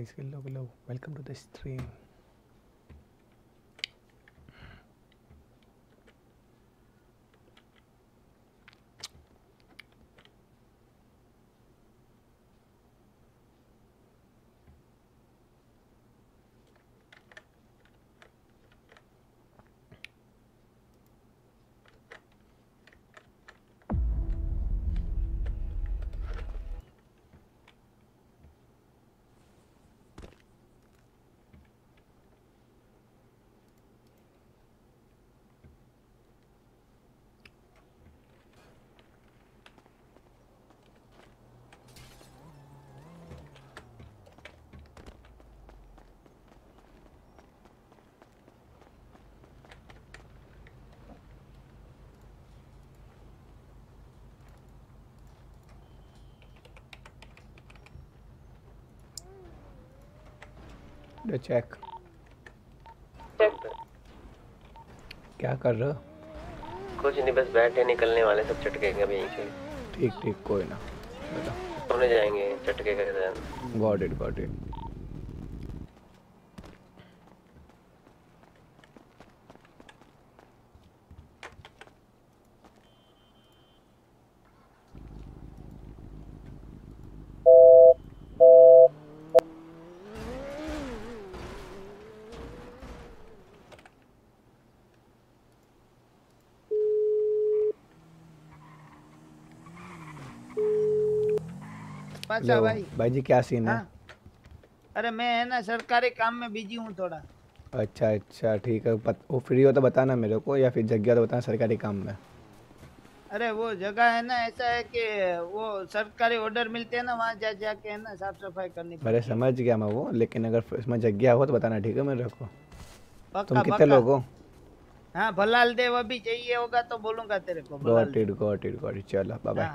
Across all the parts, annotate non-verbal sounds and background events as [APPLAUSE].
guys, hello, hello. Welcome to the stream. The check. क्या कर रहे हो? कुछ नहीं बस बैठे निकलने वाले सब चटके के अभी यहीं से। ठीक ठीक कोई ना। सोने जाएँगे चटके का गॉट इट गॉट इट पाचा लो, भाई। भाई जी क्या सीन है? हाँ। अरे मैं है ना सरकारी काम में बिज़ी हूँ थोड़ा। अच्छा अच्छा ठीक है। पत, वो फ्री हो तो बताना मेरे को या फिर जगह तो बताना सरकारी काम में? अरे वो जगह है ना ऐसा है कि वो सरकारी ऑर्डर मिलते हैं ना वहाँ जा जाके है ना साफ़ सफ़ाई करनी अरे समझ गया मैं वो लेकिन अगर इसमें जगह हो तो बताना ठीक है मेरे को? तुम कितने लोग? हो हाँ भलाल देव अभी चाहिए होगा तो बोलूँगा तेरे को got it got it got it चलो बाय बाय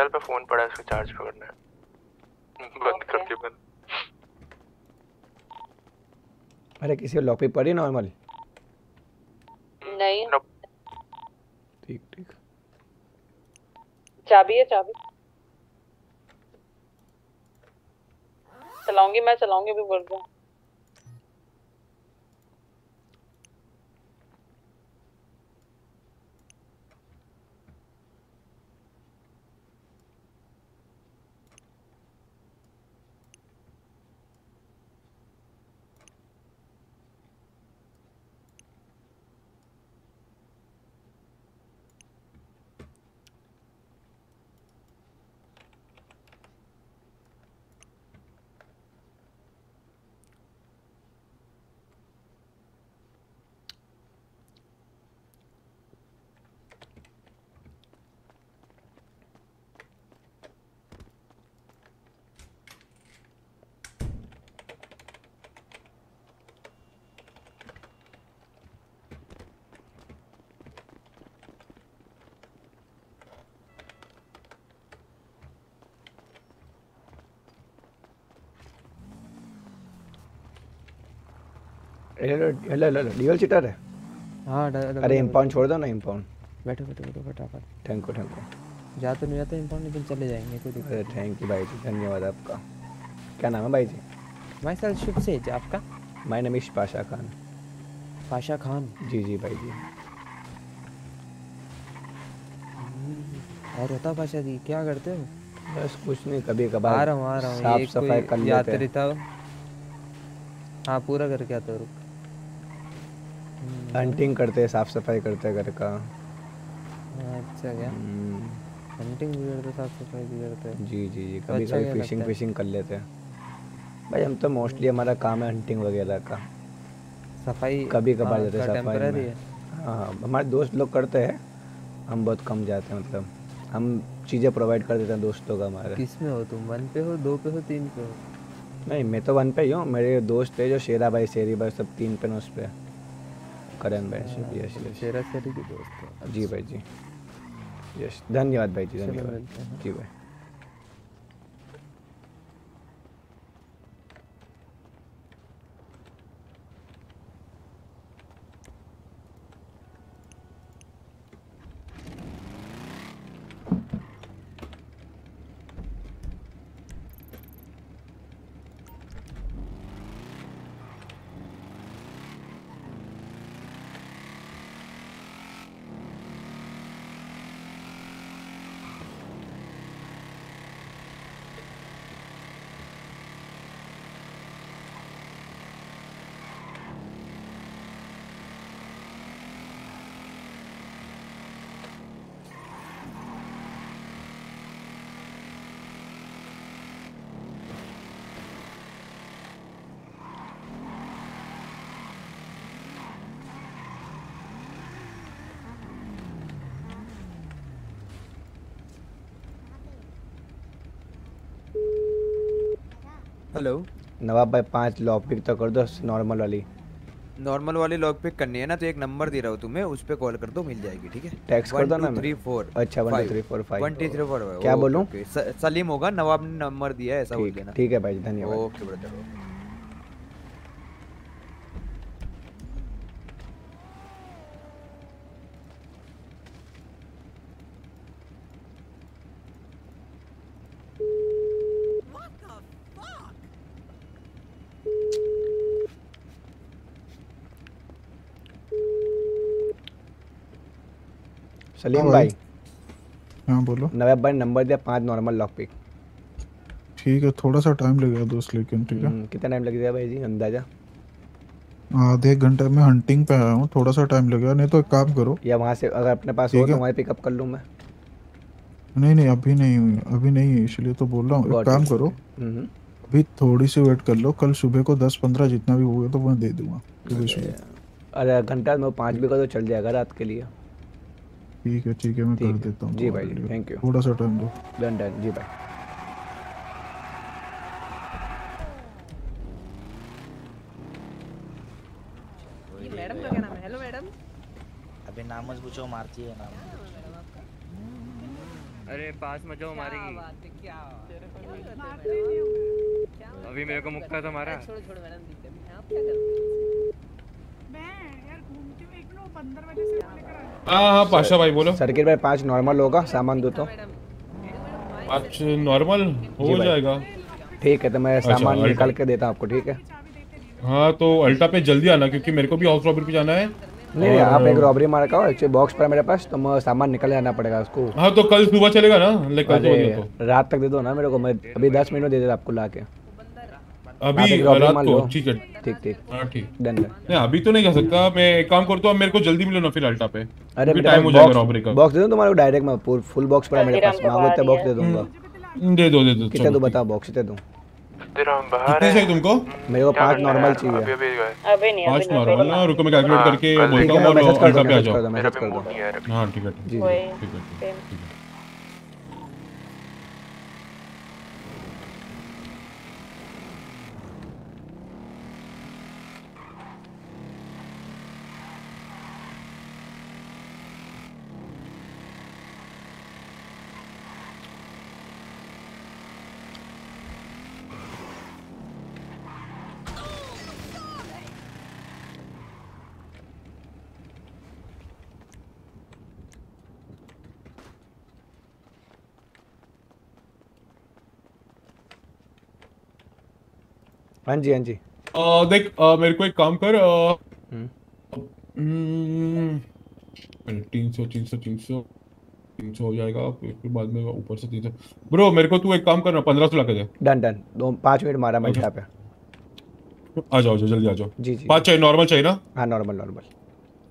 हाँ पे फ़ोन पड़ा है उसको चार्ज पे करना है बंद कर दिया बंद। अरे किसी को लॉक पे पड़ी नॉर्मल नहीं। ठीक ठीक। चाबी है चाबी। चलाऊँगी मैं चलाऊँगी भी बोल रहा हूँ। हेलो हेलो हेलो सीटर है हाँ अरे इम्पाउंड छोड़ दो ना इम्पाउंड बैठो बैठो बैठो फटाफट। थैंक यू थैंक यू जा तो नहीं जाते इम्पाउंड लेकिन चले जाएँगे कोई दिक्कत अरे थैंक यू भाई जी धन्यवाद आपका। क्या नाम है भाई जी? माई सर शुभ से आपका? माय नेम पाशा खान पाशा खान जी जी भाई जी। और होता पाशा जी क्या करते हो? बस कुछ नहीं कभी आ रहा हूँ आ रहा हूँ साफ़ सफ़ाई कर लेते यात्री हैं था। हाँ पूरा करके आता रुक। हंटिंग करते हैं साफ़ सफ़ाई करते हैं घर का। हाँ, अच्छा क्या? हम्म, हंटिंग भी करते साफ़ सफ़ाई भी करते हैं। जी जी जी। तो कभी अच्छा कभी फिशिंग फिशिंग कर लेते हैं। भाई हम तो मोस्टली हमारा काम है हंटिंग वगैरह का। सफ़ाई कभी कभार हाँ, जाते हैं सफ़ाई में। हाँ। हाँ हमारे दोस्त लोग करते हैं। हम बहुत कम जाते हैं मतलब। हम चीज़ें प्रोवाइड कर देते हैं दोस्तों का हमारे। किसमें हो तुम? वन पे हो दो पे हो तीन पे हो? नहीं मैं तो वन पे ही हूँ। मेरे दोस्त है जो शेरा भाई शेरी भाई सब तीन पे हैं उस पे। करण भाई सब यस यस। शेरा शेरी के दोस्त जी भाई जी। यश धन्यवाद भाई जी धन्यवाद। जी भाई। हेलो नवाब भाई पाँच लॉक पिक तो कर दो नॉर्मल वाली। नॉर्मल वाली लॉक पिक करनी है ना तो एक नंबर दे रहा हूँ तुम्हें उस पर कॉल कर दो मिल जाएगी ठीक है? टैक्स कर दो ना थ्री। फोर अच्छा, one three four five one two three four क्या बोलूँ? सलीम होगा नवाब ने नंबर दिया है ऐसा बोल ठीक देना। ठीक है भाई धन्यवाद। ओके ब्रदर सलीम हाँ भाई। हाँ बोलो। नवाब भाई नंबर दिया पाँच नॉर्मल लॉक पिक ठीक है थोड़ा सा टाइम लगेगा दोस्त लेकिन ठीक है। हम्म, कितना टाइम लग जाएगा भाई जी अंदाज़ा? आधे घंटे में हंटिंग पे आया हूँ थोड़ा सा टाइम लगेगा नहीं तो एक काम करो। या वहाँ से अगर अपने पास हो तो। वहीं पिकअप कर लूँ मैं। नहीं नहीं अभी नहीं हुई अभी नहीं है इसलिए तो बोल रहा हूँ एक काम करो। हम्म, अभी थोड़ी सी वेट कर लो कल सुबह को दस पंद्रह जितना भी हुआ तो मैं दे दूँगा। अरे घंटा में पाँच भी कर दो चल जाएगा रात के लिए। ठीक है ठीक है मैं कर देता हूँ जी भाई thank you। थोड़ा सा टाइम दो। डन डन जी भाई। मैडम नाम है? Hello madam. अबे नाम मत पूछो मारती है नाम। अरे पास में जाओ मारेगी बात है क्या अभी मेरे को मुक्का था मारा छोड़ो छोड़ो मैडम दिखते हैं आप क्या करते हाँ हाँ पाशा भाई बोलो। सर्किट भाई पाँच नॉर्मल होगा सामान दो तो। आज नॉर्मल हो जाएगा। ठीक है तो मैं अच्छा, सामान अल्ट्रा। निकाल के देता हूँ आपको ठीक है? हाँ तो अल्टा पे जल्दी आना क्योंकि मेरे को भी हाउस रॉबरी पे जाना है। नहीं और- आप एक रॉबरी मार का एक्चुअली बॉक्स पर मेरे पास तो मैं सामान निकल जाना पड़ेगा उसको। हाँ तो कल सुबह चलेगा ना? कल तो तो। रात तक दे दो ना मेरे को मैं अभी दस मिनट में दे देता आपको ला के अभी रात को ठीक है। ठीक ठीक। हाँ ठीक। डन नहीं अभी तो नहीं जा सकता। मैं एक काम करता हूँ मेरे को जल्दी मिलो ना फिर अल्टा पे। अरे टाइम हो जाएगा रॉबरी का। बॉक्स दे दूँ तुम्हारे को डायरेक्ट मैं फुल फुल बॉक्स पड़ा मेरे पास। मांगो इतना बॉक्स दे दूँगा। दे दो दे दो कितने दो बताओ बॉक्स कितने दूँ? कितने चाहिए तुमको? मेरे को पाँच नॉर्मल चाहिए। अभी नहीं पाँच नॉर्मल ना रुको मैं कैलकुलेट करके बोलता है हूँ मैं और मैसेज कर अल्टा दो पे आ कर दो। जाओ दो हाँ है है ठीक है ठीक है हाँ जी हाँ जी। देख मेरे को एक काम कर हम्म। तीन सौ तीन सौ तीन सौ तीन सौ हो जाएगा फिर बाद में ऊपर से तीन सौ। ब्रो मेरे को तू एक काम करना पंद्रह सौ ला दे। डन डन दो पाँच मिनट मारा मैं पे। आ जाओ आ जाओ जल्दी आ जाओ। जी जी। पाँच चाहिए नॉर्मल चाहिए ना? हाँ नॉर्मल नॉर्मल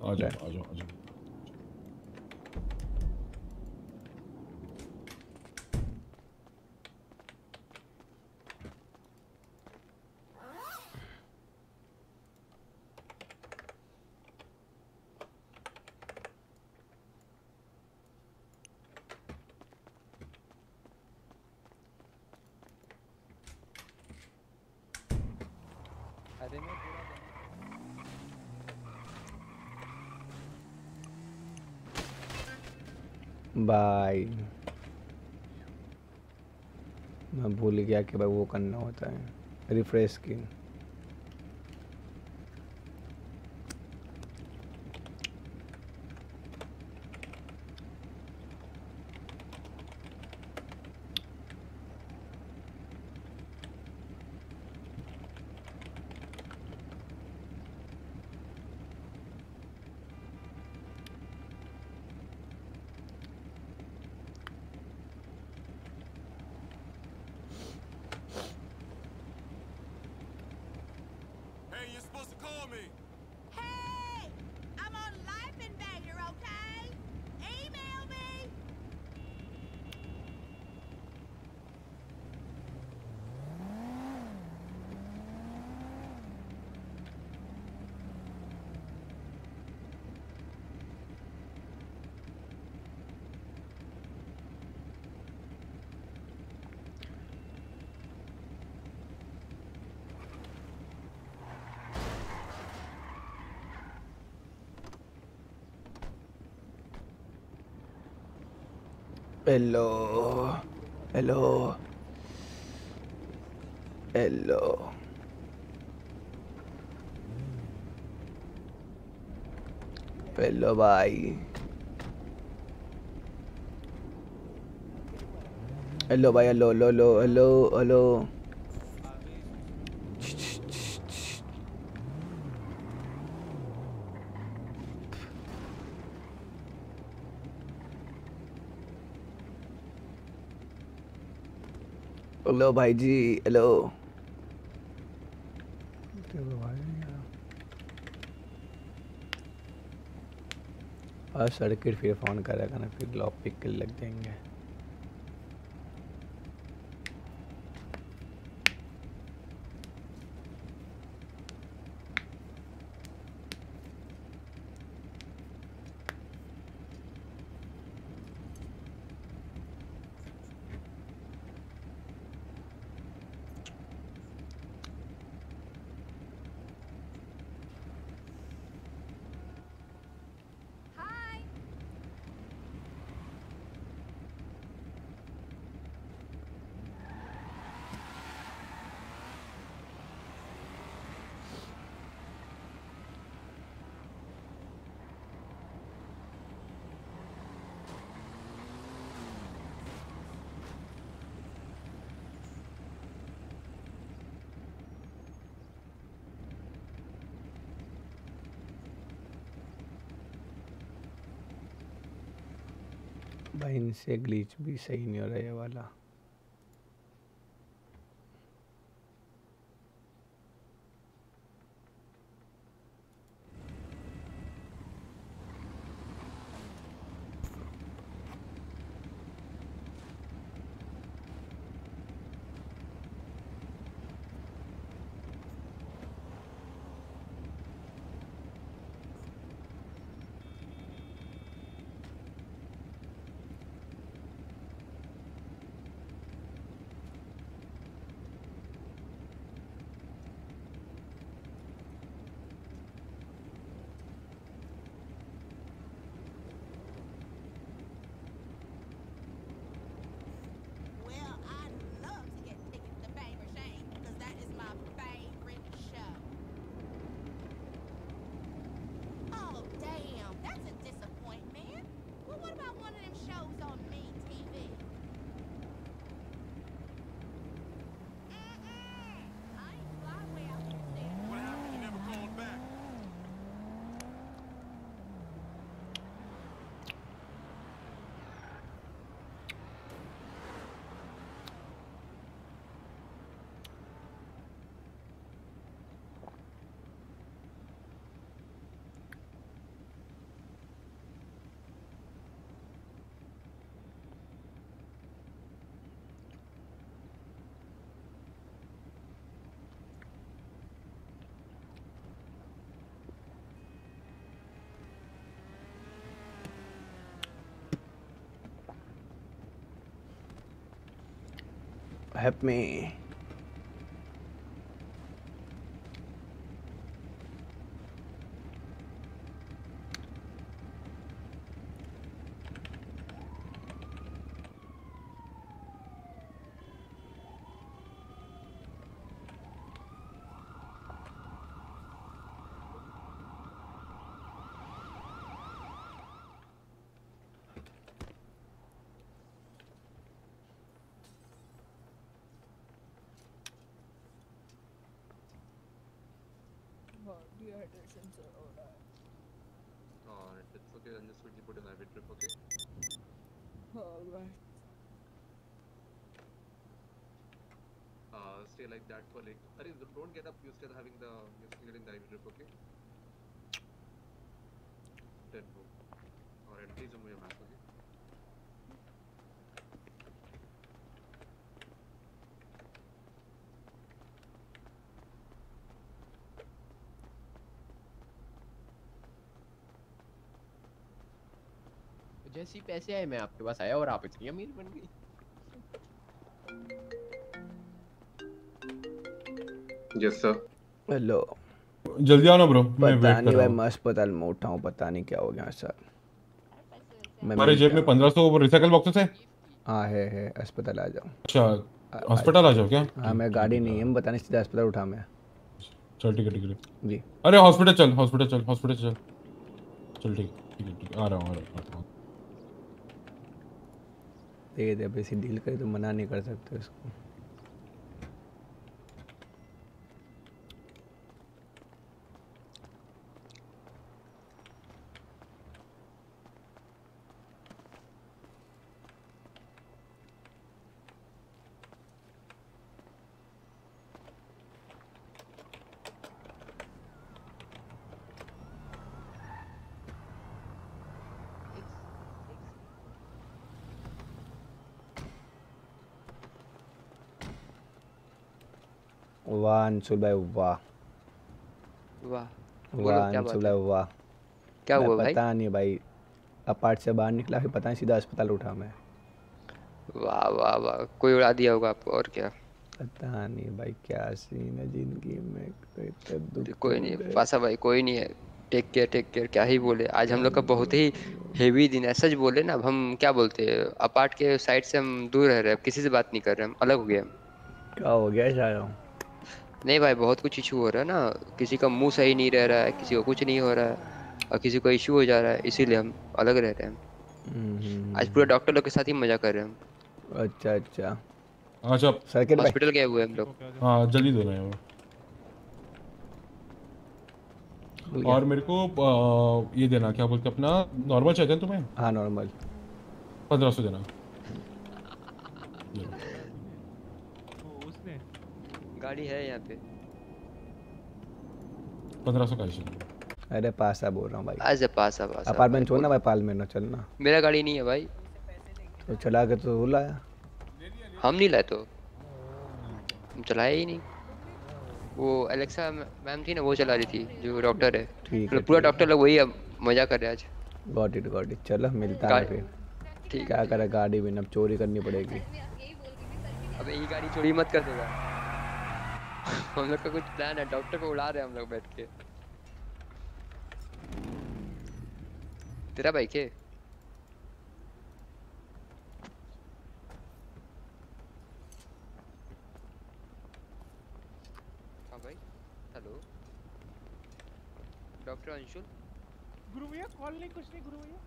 आ जाओ आ जाओ आ जाओ। बाय। मैं भूल गया कि भाई वो करना होता है। Refresh screen hello hello hello hello भाई हेलो भाई हेलो हेलो हेलो हेलो भाई जी हेलो सर्किट फिर फ़ोन करेगा ना फिर लॉक पिक लग जाएँगे Hi. भाई इनसे ग्लिच भी सही नहीं हो रहा है वाला। हेल्प मी Dehydration से हो रहा है Alright, it's okay. Then just quickly put in IV drip, okay? Alright. Uh, stay like that for like. Arey, don't get up. You're still having the. You're still getting the IV drip, okay? Dead bro. Alright, please remove your mask, okay? जैसे ही पैसे आए मैं आपके पास आया और आप इतनी अमीर बन गई. हेलो जल्दी आओ ना ब्रो मैं पता वेट कर नहीं रहा भाई हूँ। अस्पताल में उठा हूँ पता नहीं क्या हो गया सर हमारे जेब में पंद्रह सौ रिसाइकल बॉक्सेस है? हाँ है है अस्पताल आ जाओ। अच्छा हॉस्पिटल आ जाओ क्या? हाँ मैं गाड़ी नहीं है मैं पता सीधा अस्पताल उठा मैं। चल ठीक है ठीक है जी। अरे हॉस्पिटल चल हॉस्पिटल चल हॉस्पिटल चल। चल ठीक ठीक है ठीक हूँ आ रहा हूँ, आ रहा हूँ। देखिए जब ऐसी डील करे तो मना नहीं कर सकते उसको। वाह अंशुल भाई वाह वाह वाह अंशुल भाई वाह क्या हुआ भाई? पता नहीं भाई अपार्ट से बाहर निकला फिर पता नहीं सीधा अस्पताल उठा मैं। वाह वाह वाह कोई उड़ा दिया होगा आपको और क्या? पता नहीं भाई क्या सीन है ज़िंदगी में तो कोई नहीं पासा भाई कोई नहीं है। टेक केयर टेक केयर क्या ही बोले। आज हम लोग का बहुत ही हेवी दिन है सच बोले ना अब हम क्या बोलते हैं? अपार्ट के साइड से हम दूर रह रहे हैं किसी से बात नहीं कर रहे हम अलग हो गए हम। क्या हो गया शायद नहीं भाई बहुत कुछ इशू हो रहा है ना। किसी का मुँह सही नहीं रह रहा है किसी को कुछ नहीं हो रहा है और किसी को इशू हो जा रहा है इसीलिए हम अलग रह रहे हैं। आज पूरे डॉक्टर लोग के साथ ही मज़ा कर रहे हैं अच्छा अच्छा। अच्छा। सर्किट हॉस्पिटल गए हुए हम लोग। हाँ जल्दी दो ना भूल और मेरे को आ, ये देना क्या बोलते अपना नॉर्मल चाहिए तुम्हें? हाँ नॉर्मल पंद्रह सौ देना। [LAUGHS] गाड़ी है यहाँ पे। पंद्रह सौ का अरे पासा बोल रहा हूँ भाई। आज पास अब अपार्टमेंट छोड़ना भाई पालमेर ना चलना। मेरा गाड़ी नहीं है भाई। तो चला के तो बुलाया हम नहीं लाए तो। हम चलाए ही नहीं। वो एलेक्सा मैम थी ना वो चला रही थी जो डॉक्टर है। ठीक है, मतलब पूरा डॉक्टर लोग वही अब मज़ा कर रहे हैं आज। गॉट इट गॉट इट चलो मिलता है फिर। ठीक। क्या करे गाड़ी भी अब चोरी करनी पड़ेगी। अबे ये गाड़ी चोरी मत कर देगा। [LAUGHS] हम लोग का कुछ प्लान है डॉक्टर को उड़ा रहे हम लोग बैठ के। तेरा बाइक है हाँ भाई हेलो डॉक्टर अंशुल? गुरु भैया कॉल नहीं कुछ नहीं गुरु भैया।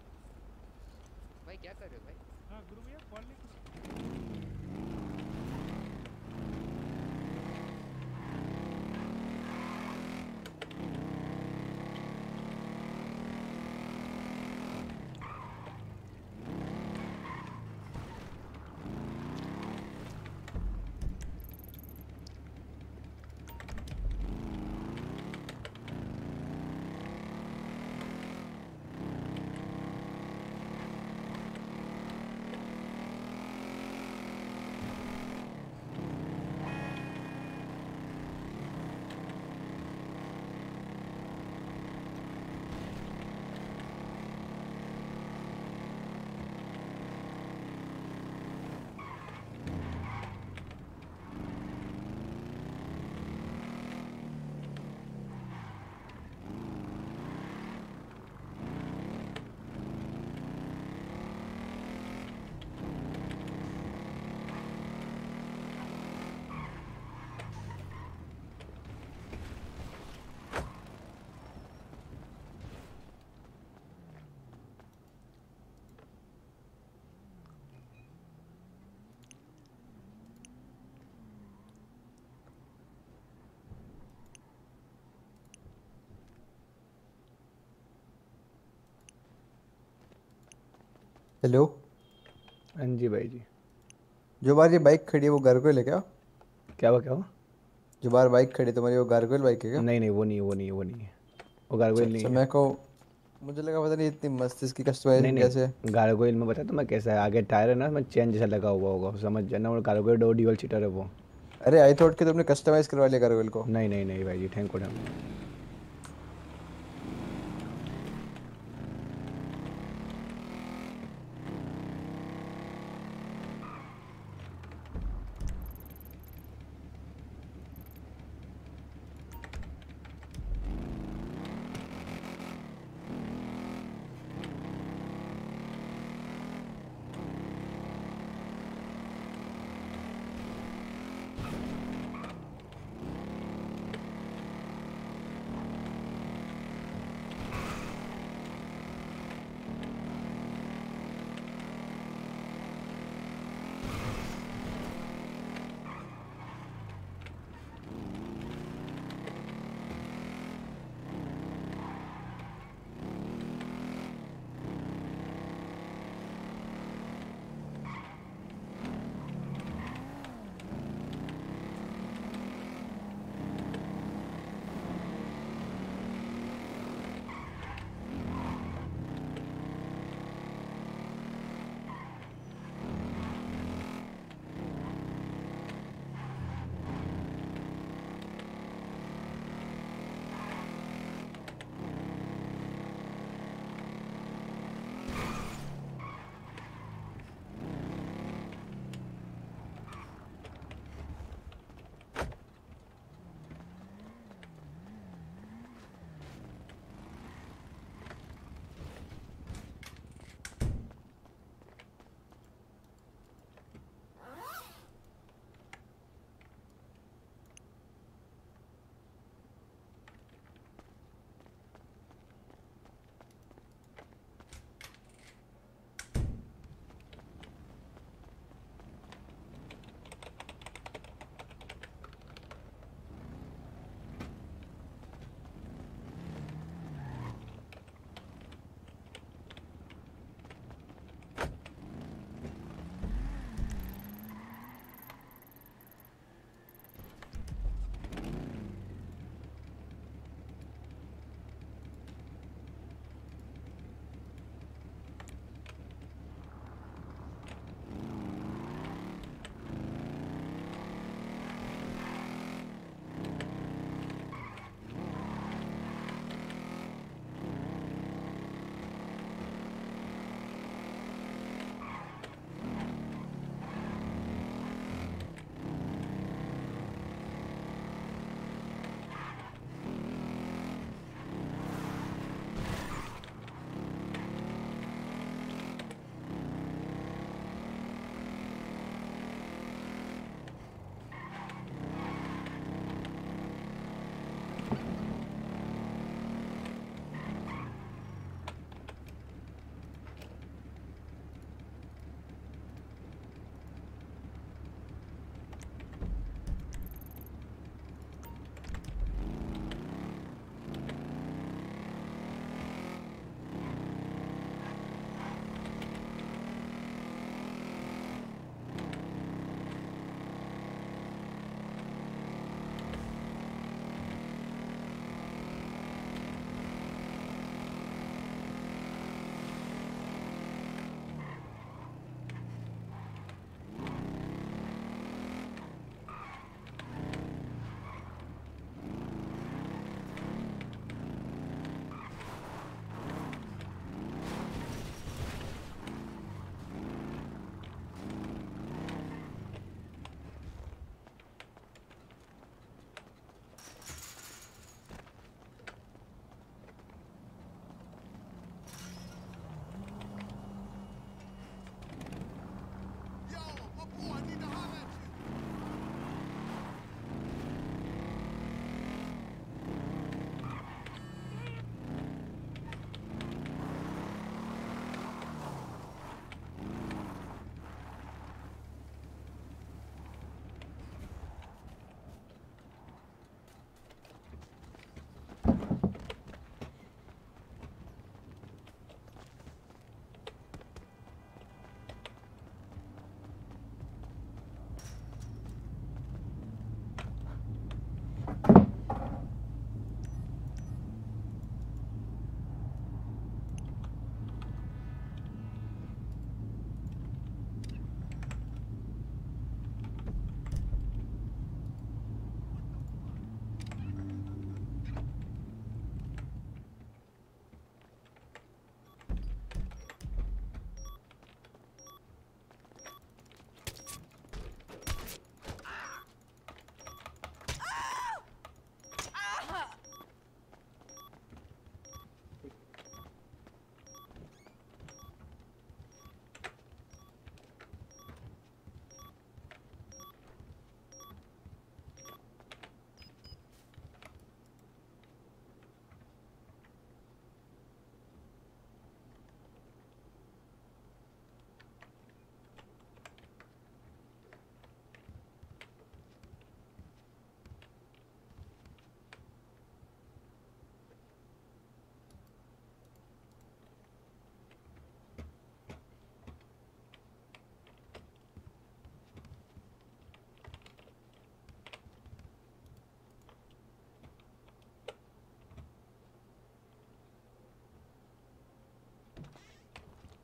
भाई क्या कर रहे हो भाई? हाँ गुरु भैया कॉल नहीं कुछ हेलो। हाँ जी भाई जी। जो बार ये बाइक खड़ी है वो गारगोइल है क्या क्या हुआ क्या हुआ? जो बार बाइक खड़ी है तुम्हारी वो गारगोइल बाइक है क्या नहीं नहीं वो नहीं वो नहीं वो नहीं है। वो गारगोइल नहीं है मैं को मुझे लगा पता नहीं इतनी मस्त इसकी कस्टमाइजेशन नहीं कैसे गारगोइल में बता तो मैं कैसा है आगे टायर है ना मैं चेन जैसा लगा हुआ होगा समझ जाना और गारगोइल दो ड्यूअल सीटर है वो। अरे आई थॉट कि तुमने कस्टमाइज करवा लिया गारगोइल को। नहीं नहीं नहीं भाई जी thank you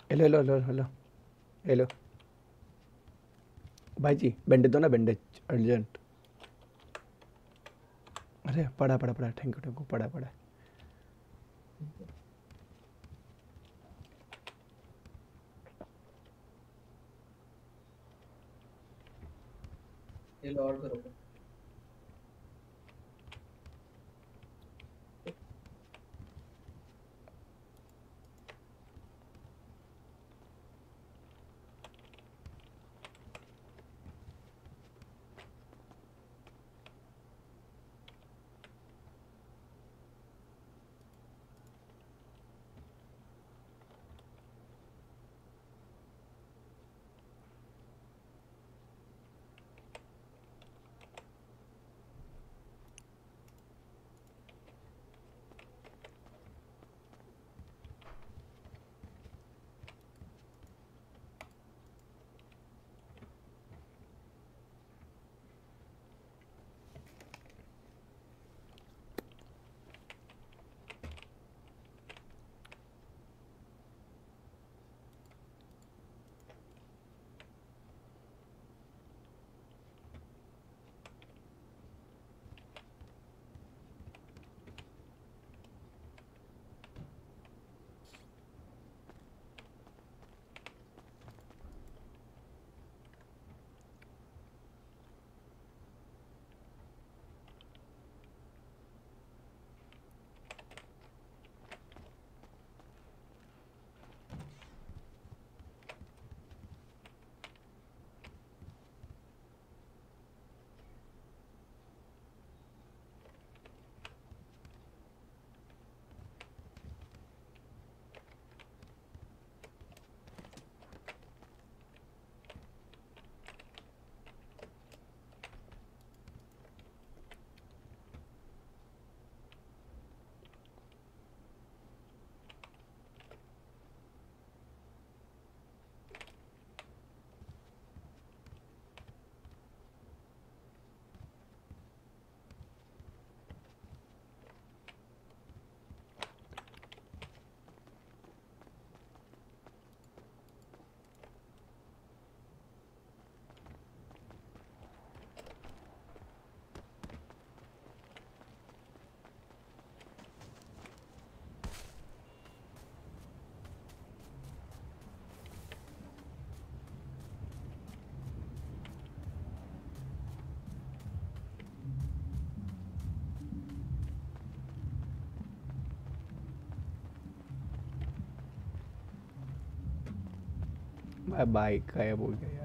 hello hello hello hello hello भाई जी बैंडेज दो ना बैंडेज अर्जेंट अरे पड़ा पड़ा पड़ा थैंक यू थैंक यू पड़ा पड़ा बाइक गायब हो गया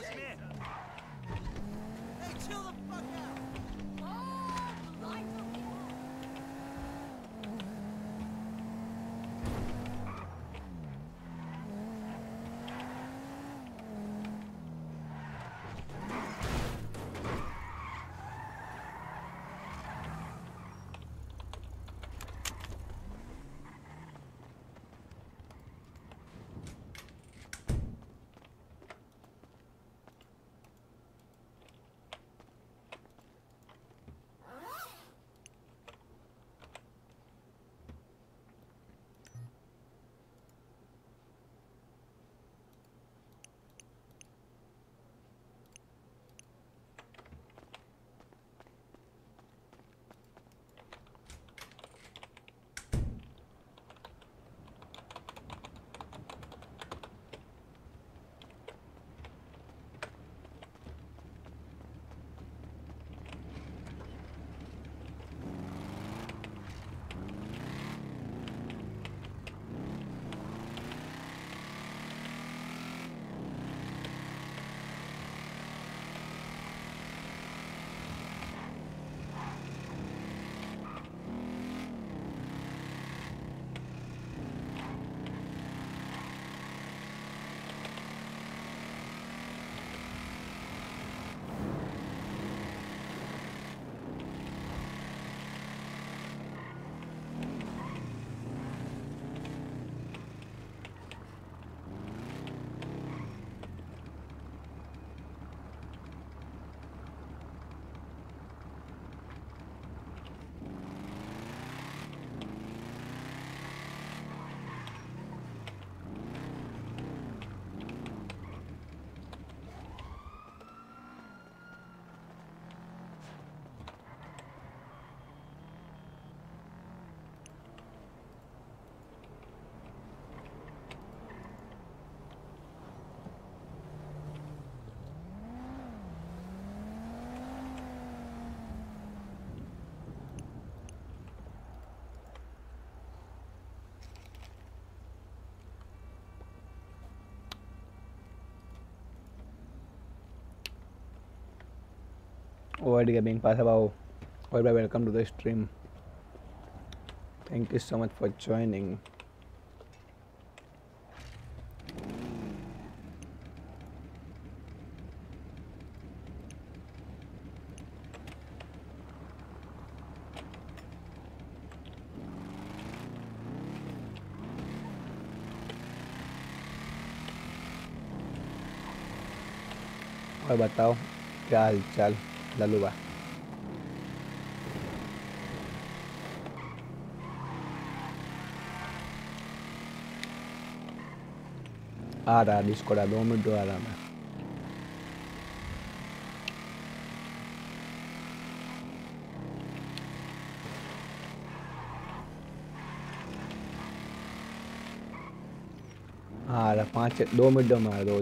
娘 ओवर बिंग पास अबाओ और भाई welcome to the stream thank you so much for joining और बताओ, क्या हाल चाल लल्लू बा आ रहा डिस्को रहा दो मिनट आ रहा मैं आ रहा पाँच दो मिनट में आ दो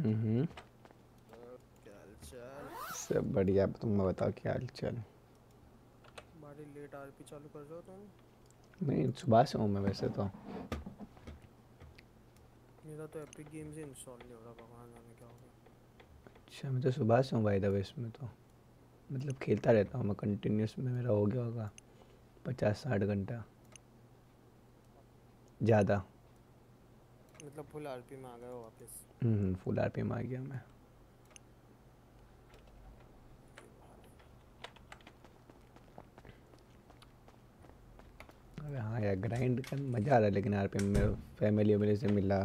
हम्म सब बढ़िया तुम बताओ क्या हाल चाल बड़ी लेट आरपी चालू कर रहे तुम। नहीं सुबह से हूँ मैं वैसे तो। मेरा तो एपिक गेम से इंस्टॉल नहीं हो रहा भगवान जाने क्या हो गया। अच्छा मैं तो सुबह से हूँ भाई दबे इसमें तो। मतलब खेलता रहता हूँ मैं कंटिन्यूस में मेरा हो गया होगा पचास साठ घंटा। ज़्यादा। मतलब फुल आरपी में आ गए हो वापस। हम्म फुल आरपी में आ गया मैं अबे हाँ यार ग्राइंड कर, मज़ा आ रहा है लेकिन आरपी पे मेरे फैमिली वैमिली से मिला।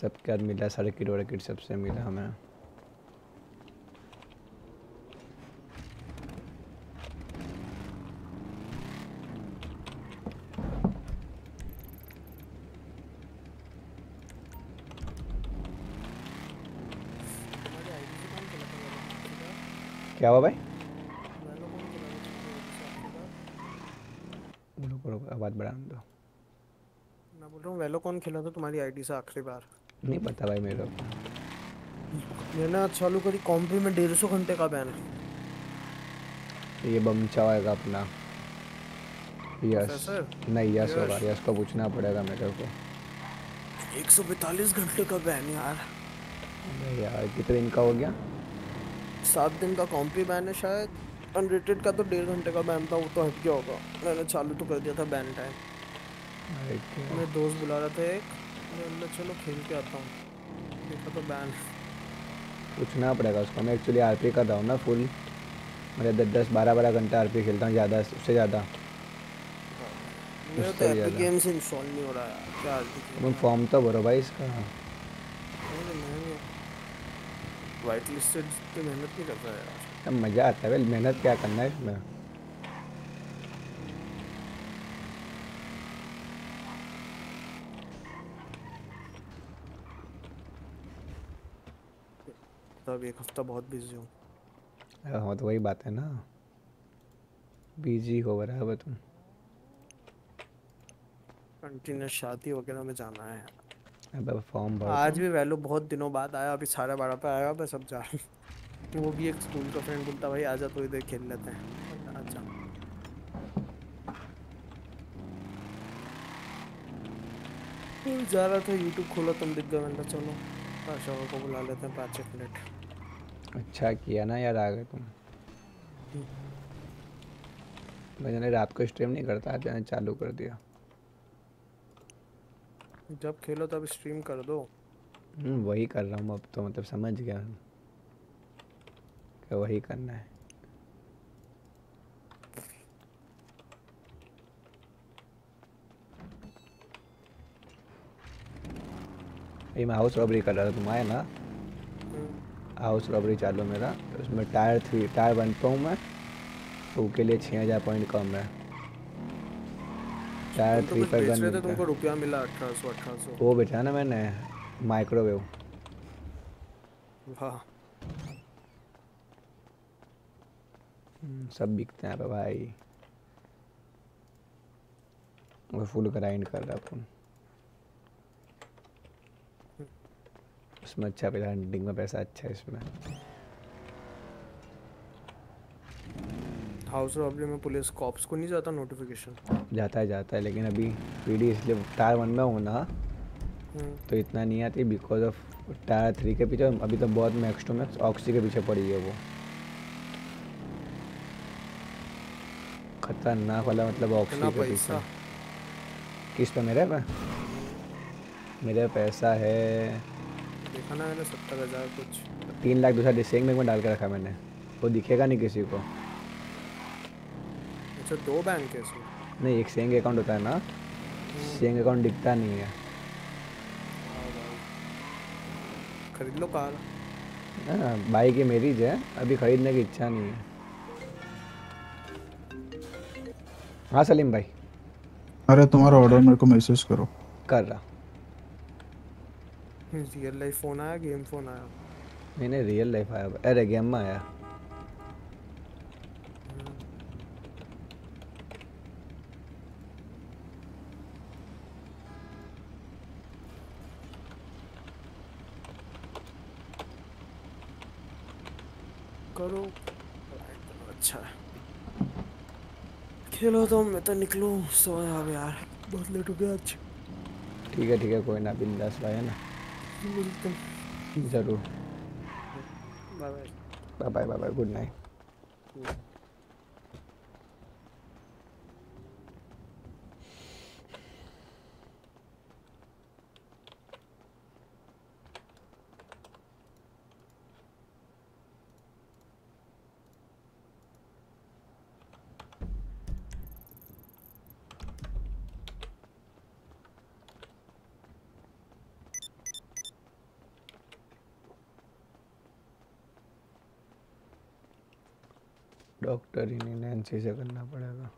सबके साथ मिला सर्किट वर्किट सबसे मिला हमें। क्या हुआ भाई? रुको रुको आवाज़ बढ़ा दो मैं बोल रहा हूँ वेलो कौन खेला था तुम्हारी आईडी से आखिरी बार? नहीं पता भाई मेरे को। मैंने चालू करी कॉम्पी में डेढ़ सौ घंटे का बैन ये बमचा होगा अपना। यस। नहीं यस. होगा यस। को पूछना पड़ेगा मेरे को। एक सौ पैंतालीस घंटे का बैन यार। यार कितने दिन का हो गया? सात दिन का कॉम्पी बैन है शायद। अनरेटेड का तो डेढ़ घंटे का बैन था वो तो हट गया होगा? मैंने चालू तो कर दिया था बैन टाइम मेरे दोस्त बुला रहा था एक मैं बोला चलो खेल के आता हूँ। देखा तो बैन पूछना पड़ेगा उसको। मैं एक्चुअली आरपी कर रहा हूँ ना फुल मैं दस दस बारह बारह घंटे आरपी खेलता हूँ ज़्यादा उससे ज़्यादा। मेरा तो तुम फॉर्म तो भरो भाई इसका। वाइट लिस्टेड पे मेहनत नहीं करता यार। अब मज़ा आता है मेहनत क्या करना है इसमें तब एक हफ़्ता बहुत बिज़ी हूँ हाँ तो वही बात है ना बिज़ी हो बराबर तुम कंटिन्यूस शादी वगैरह में जाना है। अब फॉर्म भरो आज भी वैलो बहुत दिनों बाद आया अभी साढ़े बारह पे आया मैं सब जा रहा हूँ। वो भी एक स्कूल का फ्रेंड बोलता भाई आजा तो इधर खेल लेते हैं। अच्छा। जा रहा था यूट्यूब खोला तुम दिख गए मैंने चलो। आशा को बुला लेते हैं पाँच एक मिनट। अच्छा किया ना यार आ गए तुम। मैंने रात को स्ट्रीम नहीं करता आज मैंने चालू कर दिया। जब खेलो तब स्ट्रीम कर दो। हम्म, वही कर रहा हूँ अब तो मतलब समझ गया। हूँ कि वही करना है। ये मैं हाउस रॉबरी कर रहा था तुम आए ना? हाउस रॉबरी चालू मेरा। उसमें टायर थ्री टायर वन पे हूँ मैं। टू के लिए छः हज़ार पॉइंट कम है। तो थ्री कुछ फाइव गन मिलता तुमको रुपया मिला अठारह सौ अठारह सौ। वो बेचा ना मैंने माइक्रोवेव वाह। सब बिकते हैं भाई। वो फुल ग्राइंड कर रहा अपन इसमें अच्छा पैसा हंटिंग में पैसा अच्छा है इसमें। हाउस रॉबरी में पुलिस कॉप्स को नहीं जाता नोटिफिकेशन जाता है जाता है लेकिन अभी पीडी इसलिए टायर वन में हूँ ना हम्म। तो इतना नहीं आती बिकॉज़ ऑफ़ टायर थ्री के पीछे। अभी तो बहुत मैक्स टू मैक्स ऑक्सी के पीछे पड़ी है वो। खतरनाक वाला मतलब ऑक्सी कितना के पीछे पैसा? किस पे? मेरे पे? मेरे पैसा है। देखा ना मैंने सत्तर हज़ार कुछ। तीन लाख दूसरा डिसेंग में डाल के रखा मैंने। वो दिखेगा नहीं किसी को। अच्छा दो बैंक है इसमें? नहीं एक सेंग अकाउंट होता है ना। सेंग अकाउंट दिखता नहीं है। खरीद लो कार। हाँ बाइक ये मेरी है अभी खरीदने की इच्छा नहीं है। हाँ सलीम भाई। अरे तुम्हारा ऑर्डर मेरे को मैसेज करो। कर रहा। रियल लाइफ फ़ोन आया गेम फ़ोन आया। नहीं नहीं रियल लाइफ आया। अरे गेम में आया करो अच्छा है खेलो तो मैं तो निकलूँ। सोया अब यार। बहुत लेट हो गया आज। ठीक है ठीक है कोई ना बिंदास भाई है ना? मिलते हैं ज़रूर। Bye bye bye bye bye bye good night ही नहीं नैन्सी से करना पड़ेगा।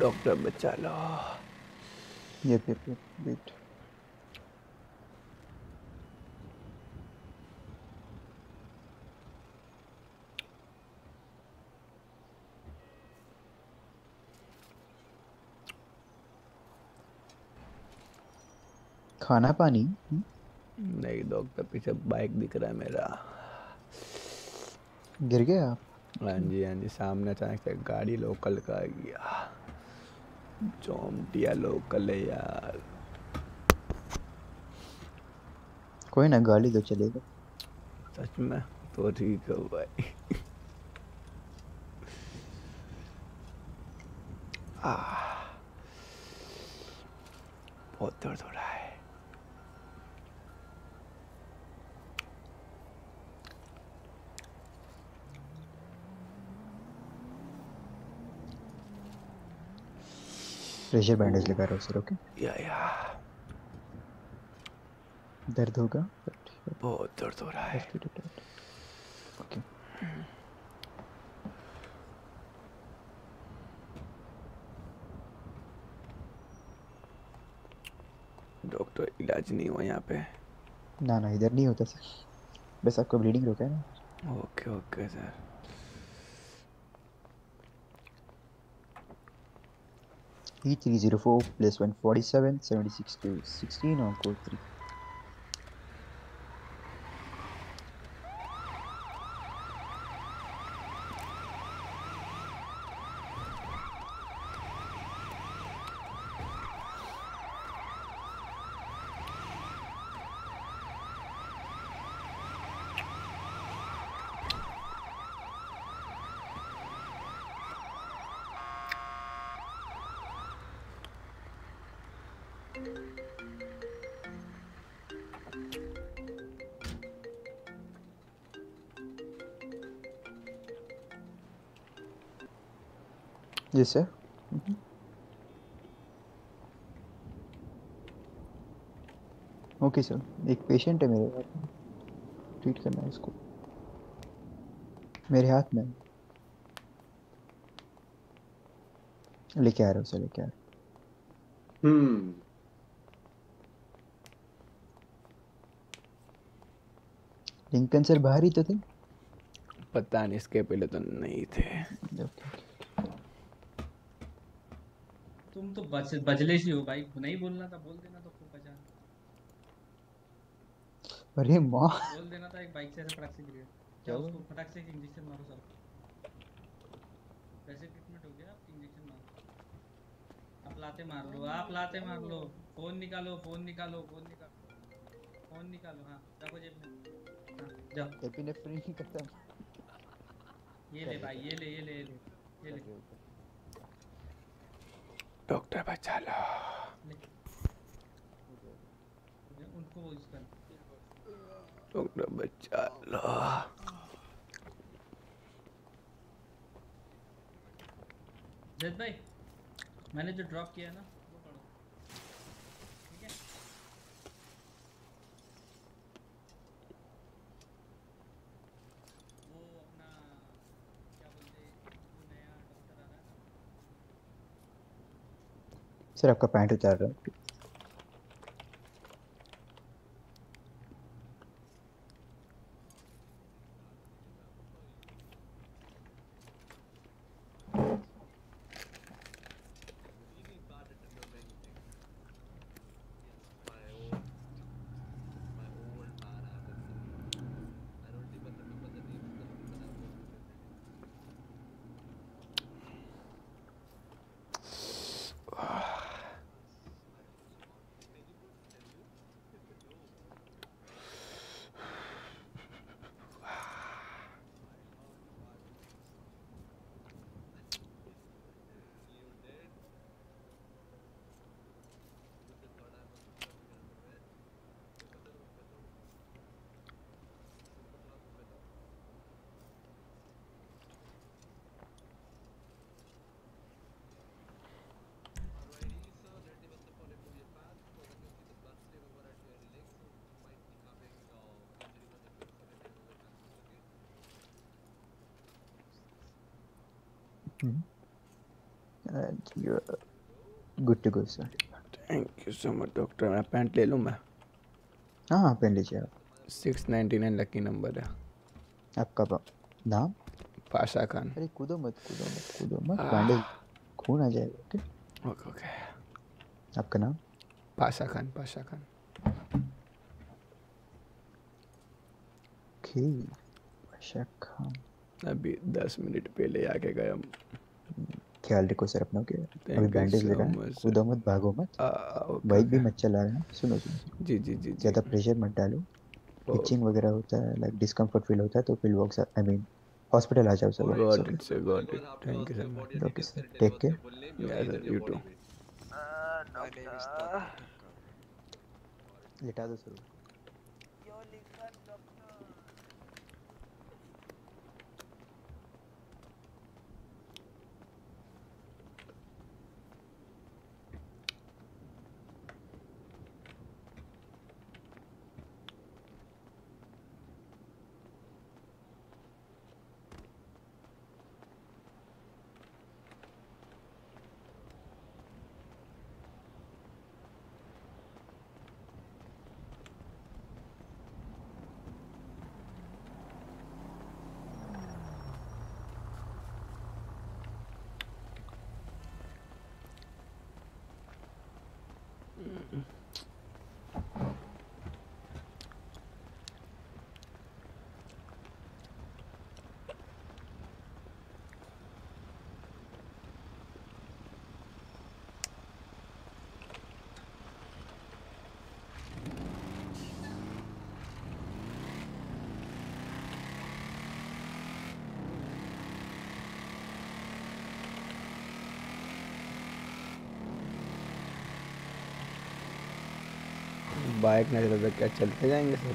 डॉक्टर बचा लो yep. Wait. खाना पानी हम्म? नहीं डॉक्टर पीछे बाइक दिख रहा है मेरा गिर गया आप हाँ जी हाँ जी सामने अचानक से गाड़ी लोकल का आ गया चौमटिया लोकल है यार। कोई ना गाली तो चलेगा सच में तो ठीक है भाई। आ बहुत दर्द हो रहा है। प्रेशर बैंडेज लगा रहा हूँ सर ओके या या दर्द होगा? बहुत दर्द हो रहा है। ओके डॉक्टर इलाज नहीं हुआ यहाँ पे। ना ना इधर नहीं होता सर बस आपको ब्लीडिंग रोका है ना? Okay okay sir E304 plays went 76 to 16 on code 3. जी सर ओके सर एक पेशेंट है मेरे हाथ में ट्रीट करना है इसको। मेरे हाथ में लेके आ रहे हो सर लेके आ रहे हम्म। लिंकन सर बाहर ही तो थे? पता नहीं इसके पहले तो नहीं थे। Okay. बच बजले सी हो भाई। नहीं बोलना था बोल देना तो खूब बचा। अरे माँ। बोल देना था एक बाइक से फटाक से गिर गया। क्या? उसको फटाक से इंजेक्शन मारो सर। वैसे ट्रीटमेंट हो गया आप इंजेक्शन मारो। आप लाते मार लो आप लाते मार लो। फ़ोन निकालो फ़ोन निकालो फ़ोन निकालो। फ़ोन निकालो हाँ रखो जेब में। हाँ जाओ। एपिनेफ्रिन खत्म। ये ले भाई ये ले ये ले ये ले ये ले। डॉक्टर बचा लो डॉक्टर बचा लो भाई मैंने जो ड्रॉप किया ना वो पढ़ो ठीक है वो अपना क्या बोलते हैं, वो नया डॉक्टर आ रहा है ना सर आपका पैंट उतार रहा हूँ। To go, sir. Thank you so much doctor मैं पैंट ले लूँ मैं? हाँ हाँ पहन लीजिए आप। Six ninety nine lucky number है। आपका नाम? पाशा खान। अरे कूदो मत कूदो मत कूदो मत। बैंडेज खून आ जाएगा ठीक? Okay okay. आपका नाम? पाशा खान पाशा खान। ओके बादशाह खान। अभी दस मिनट पहले आके गया ख्याल रखो सर अपना के। अभी बैंडेज so लगा है। कूदो मत भागो मत। बाइक भी मत चला रहे सुनो सुनो जी जी जी ज़्यादा प्रेशर मत डालो। इचिंग वगैरह होता है लाइक डिस्कम्फर्ट फील होता है तो पिल वॉक आई मीन हॉस्पिटल आ जाओ sir. Got it sir got it thank you sir okay sir take care yes sir you too लिटा दो सर बाइक नहीं चलता क्या चलते जाएँगे सर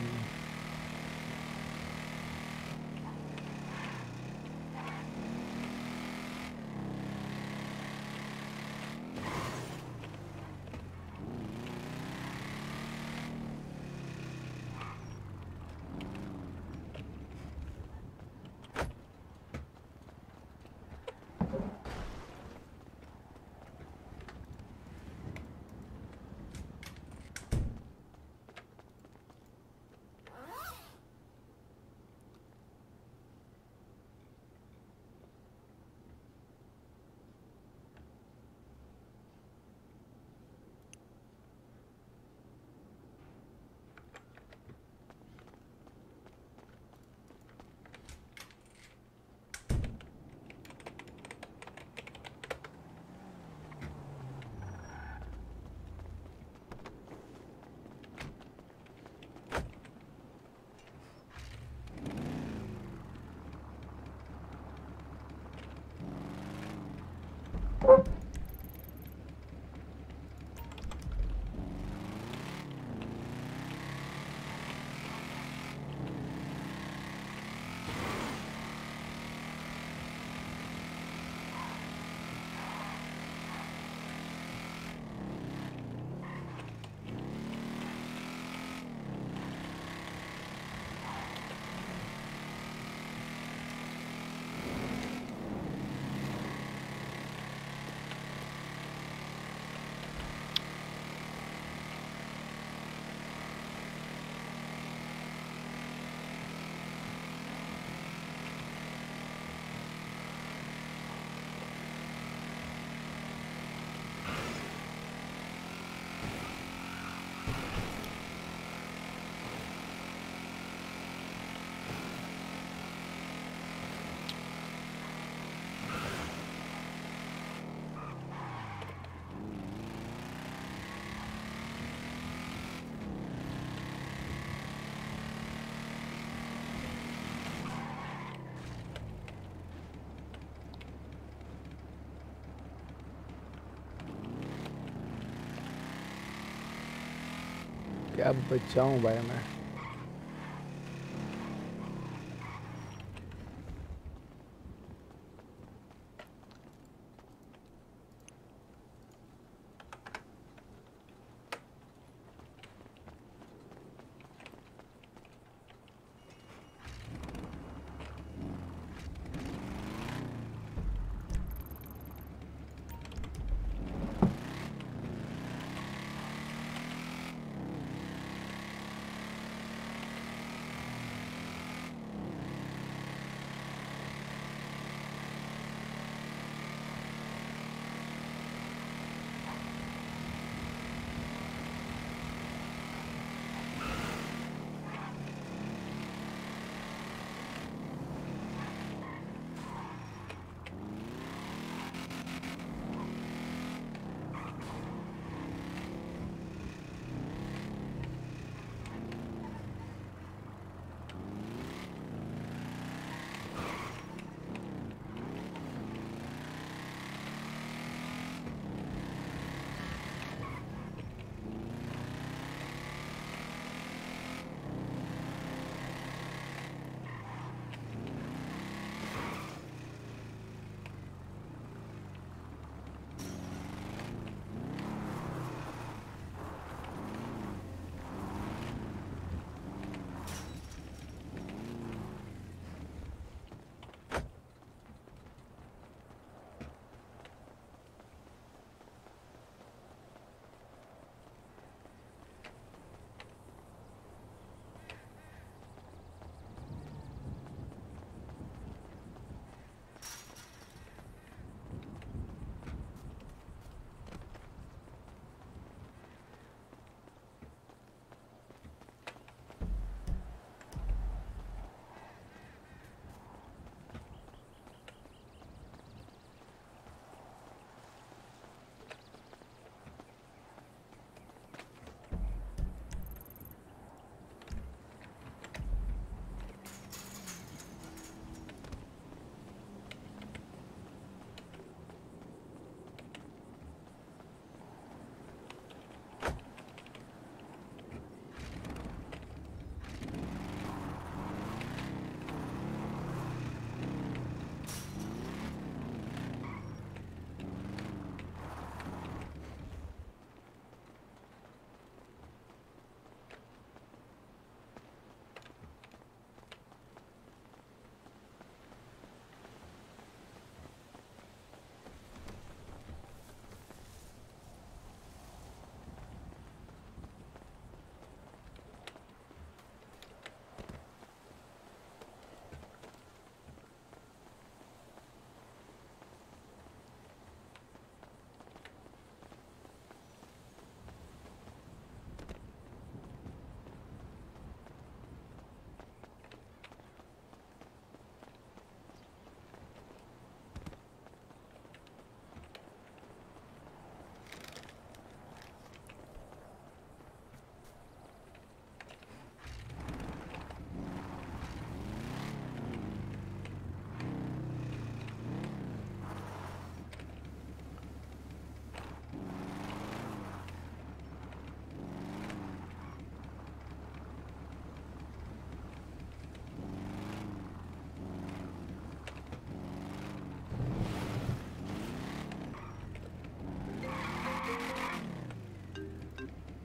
क्या बच्चा हूँ भाई मैं?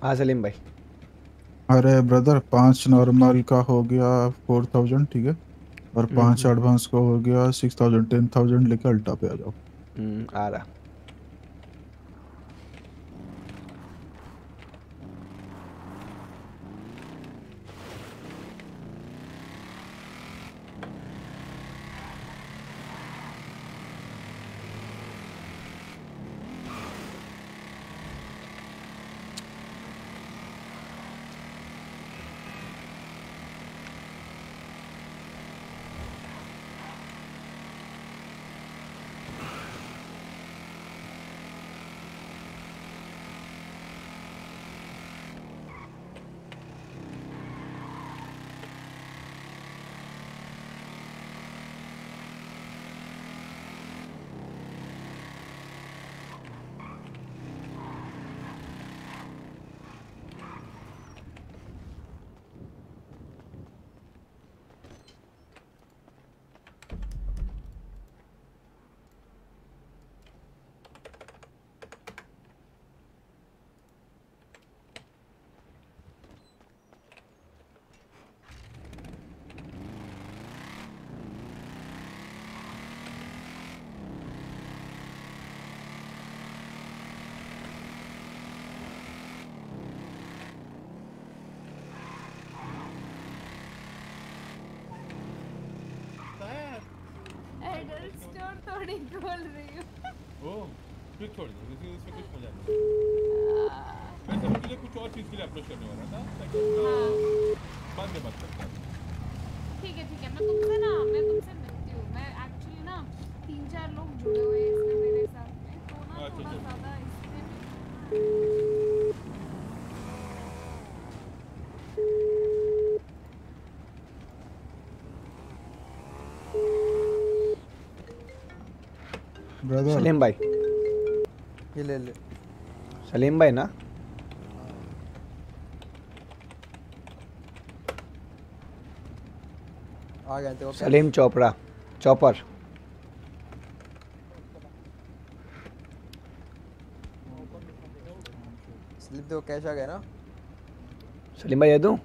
हाँ सलीम भाई। अरे ब्रदर पाँच नॉर्मल का हो गया फोर थाउज़ेंड ठीक है? और पाँच हम्म। एडवांस का हो गया सिक्स थाउज़ेंड टेन थाउज़ेंड लेके अल्टा पे आ जाओ। हम्म, आ रहा। ब्रदर सलीम भाई ये ले ले सलीम भाई ना आ गए थे सलीम चोपड़ा चॉपर स्लिप दो कैश आ गया ना? सलीम भाई दे दूँ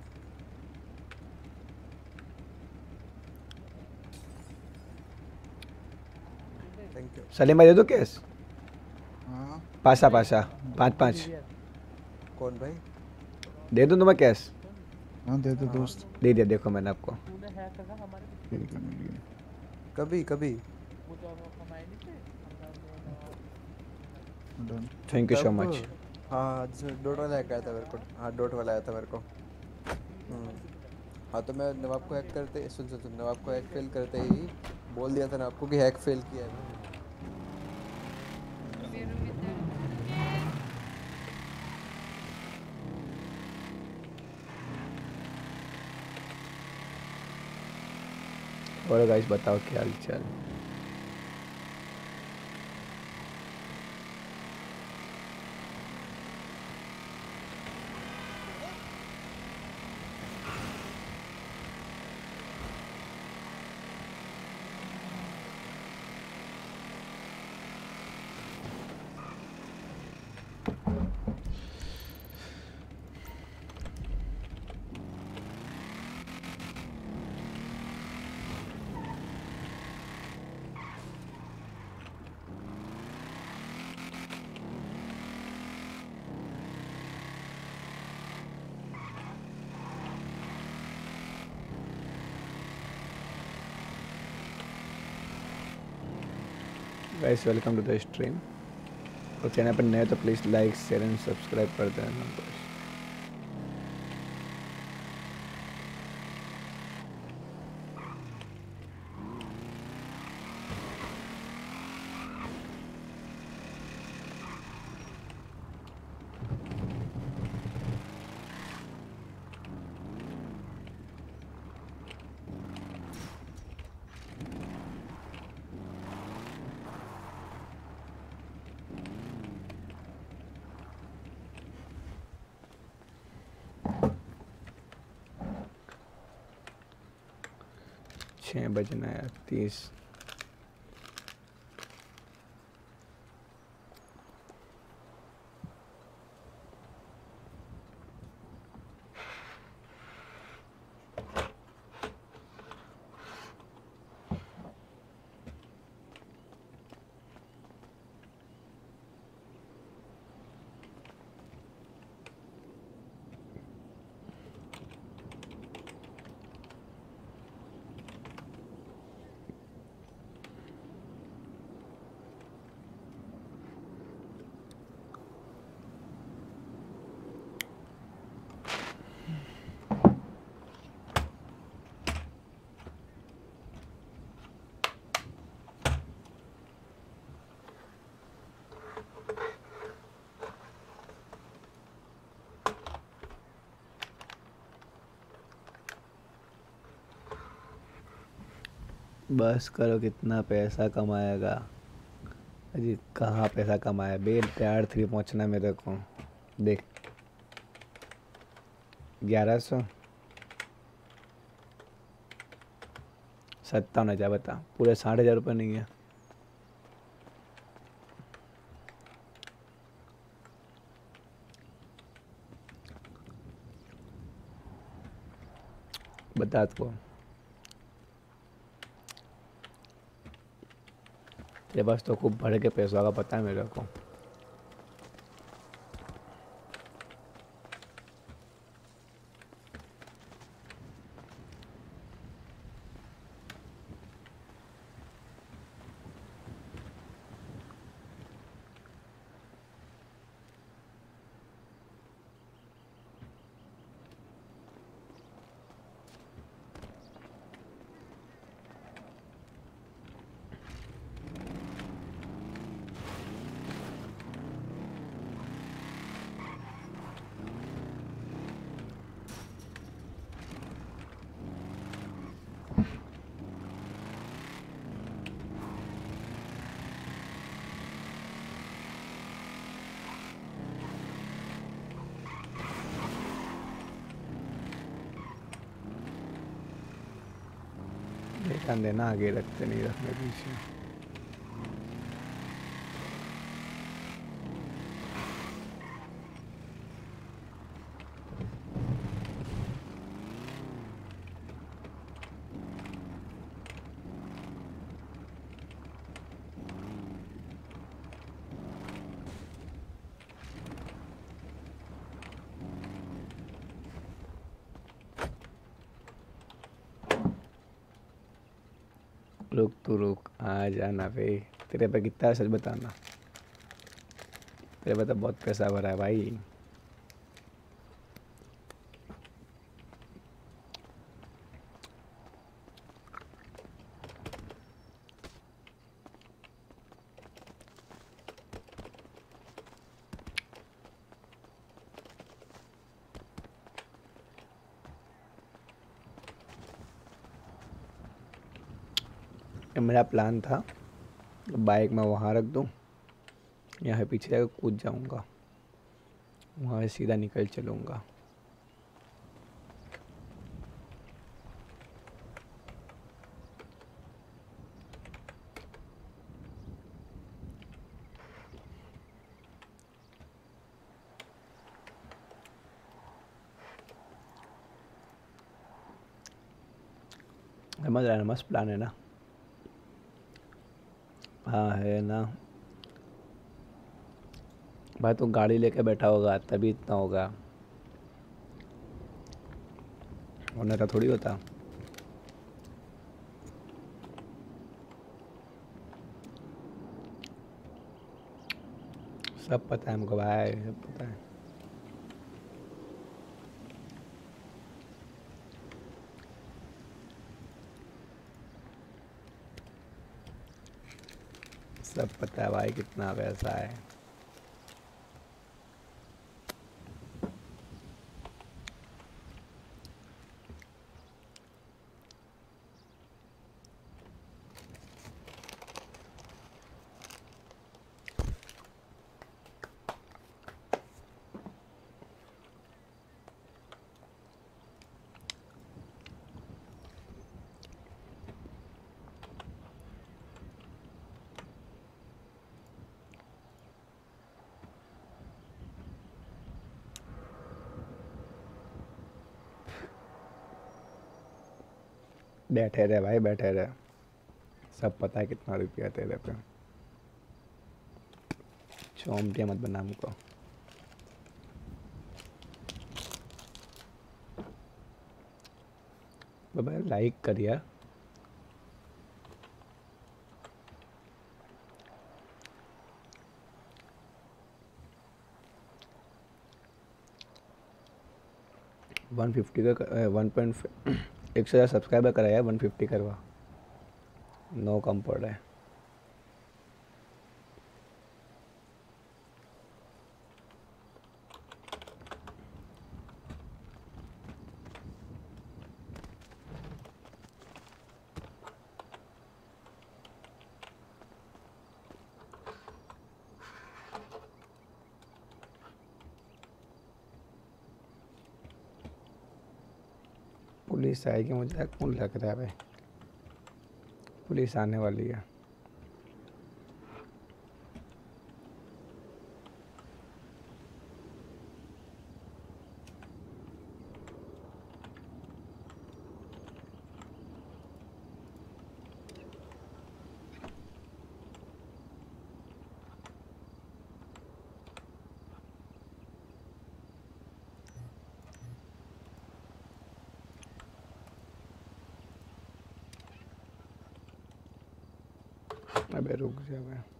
थैंक यू सलीम भाई दे दो कैश पासा पासा पाँच पाँच कौन भाई दे दूँ तुम्हें कैश हाँ दे दे दोस्त दे दिया देखो मैंने आपको कभी कभी थैंक यू सो मच हाँ डोट वाला हैक आया था मेरे को हाँ डोट वाला आया था मेरे को। हाँ तो मैं नवाब को हैक करते सुन सुन सुन नवाब को हैक फेल करते ही बोल दिया था ना आपको कि हैक फेल किया है। और गाइस बताओ क्या हाल चाल? Guys welcome to the stream और चैनल पर नए तो please like share and subscribe कर देना छः बजना है तीस। बस करो कितना पैसा कमाएगा। अजी कहाँ पैसा कमाया? बेल, प्यार थ्री पहुँचना मेरे को। देख। ग्यारह सौ। सत्तावन हज़ार, बता। पूरे साठ हज़ार रुपये नहीं है। बता तो तेरे पास तो खूब भर के पैसों का पता है मेरे को। ध्यान देना आगे रखते नहीं रखने पीछे रुक तू रुक आ भाई तेरे पे कितना सच बताना। तेरे पे तो बहुत पैसा भरा है भाई। मेरा प्लान था। बाइक मैं वहाँ रख दूँ, यहाँ पीछे जाकर कूद जाऊँगा। वहाँ से सीधा निकल चलूँगा। समझ रहा है ना? मस्त प्लान है ना? हाँ है ना। भाई तो गाड़ी लेके बैठा होगा, तभी इतना होगा। होने का थोड़ी होता। सब पता है हमको भाई, सब पता है। सब पता है भाई कितना पैसा है। बैठे रहे, भाई बैठे रहे। सब पता है कितना रुपया तेरे पे। चौमटिया मत बना हमको बाबा लाइक कर यार वन फिफ्टी का वन पॉइंट एक सौ हज़ार सब्सक्राइबर कराया वन फिफ्टी करवा। नो कम पड़ रहा है। पुलिस आएगी मुझे कौन लग रहा है भाई। पुलिस आने वाली है अबे रुक जा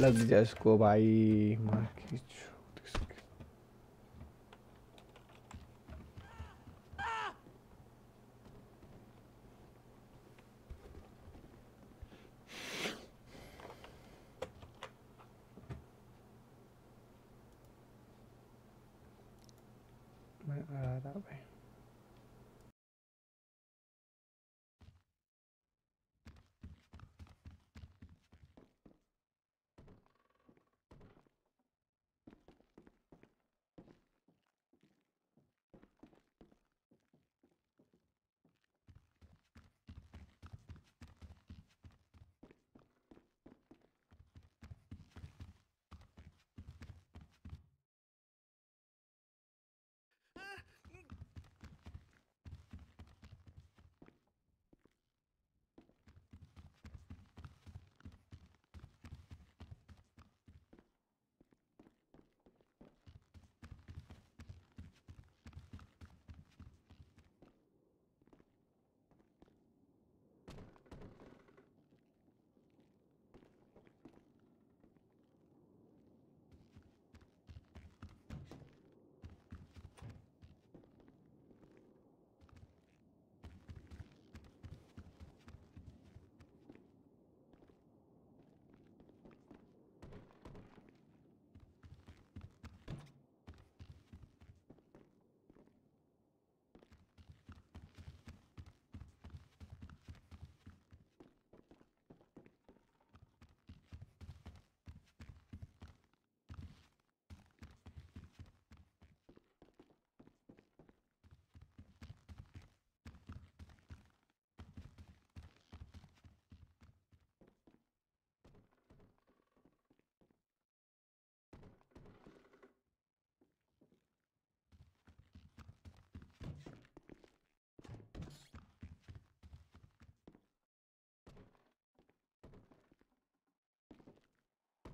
लग जा इसको भाई। मार की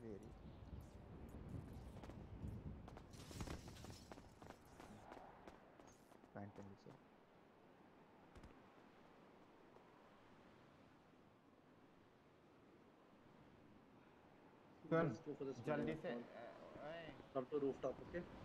Really? पैंट के नीचे सुन जल्दी से कम टू रूफ टॉप दो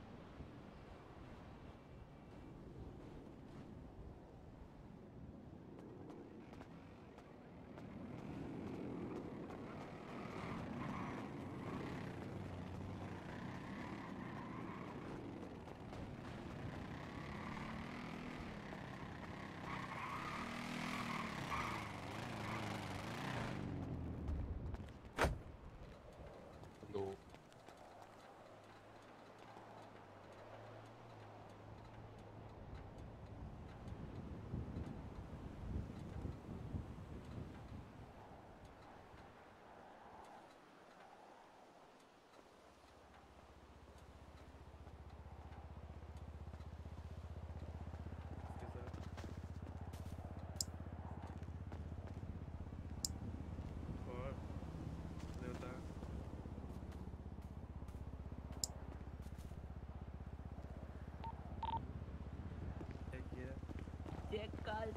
because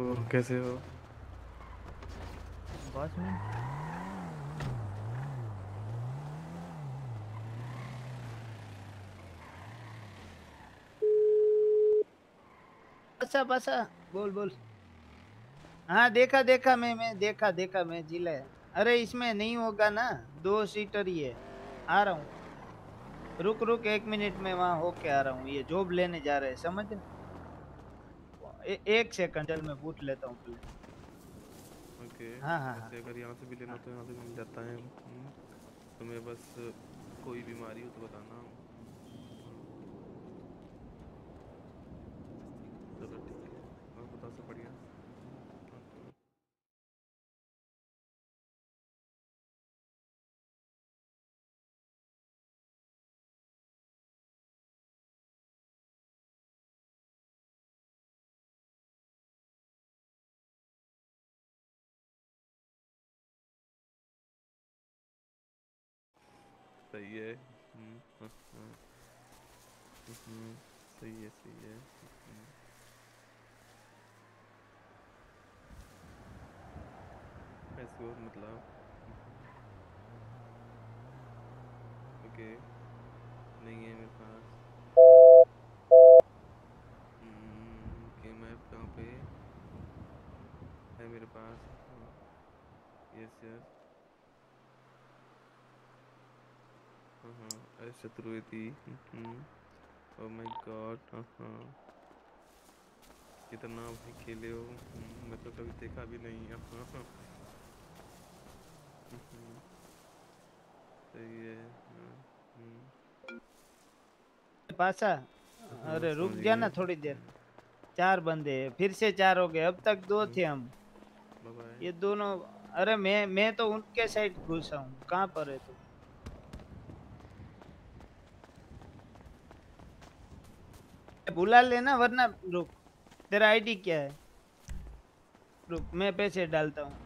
तो कैसे हो? बस में। बसा बसा बोल बोल। हाँ देखा देखा मैं मैं देखा देखा मैं जिला अरे इसमें नहीं होगा ना? दो सीटर ही है। आ रहा हूँ। रुक रुक एक मिनट में वहाँ होके आ रहा हूँ। ये जॉब लेने जा रहे हैं समझ रहे? ए, एक सेकंड चल मैं बूट लेता हूँ पहले। ओके हाँ, हाँ, हाँ। अगर यहाँ से भी लेना तो यहाँ से मिल जाता है। हम्म, तुम्हें बस कोई बीमारी हो तो बताना चलो ठीक है और बताओ सब बढ़िया ओके। सही है। हम्म, हाँ, हाँ। हम्म, सही है सही है। हम्म। ऐसे मतलब। ओके। नहीं है मेरे पास। ओके मैप कहाँ पे? है मेरे पास। Yes yes. अरे शत्रुति ओ माय गॉड हाँ हाँ कितना भाई खेले हो। हम्म, मैं तो कभी देखा भी नहीं है हाँ हाँ हम्म, सही है हाँ, हम्म, पासा? अरे रुक जा ना थोड़ी देर। चार बंदे फिर से चार हो गए। अब तक दो थे हम। ये दोनों अरे मैं मैं तो उनके साइड घुसा हूँ कहाँ पर है तू? बुला लेना, वरना रुक। तेरा आईडी क्या है? रुक, मैं पैसे डालता हूँ।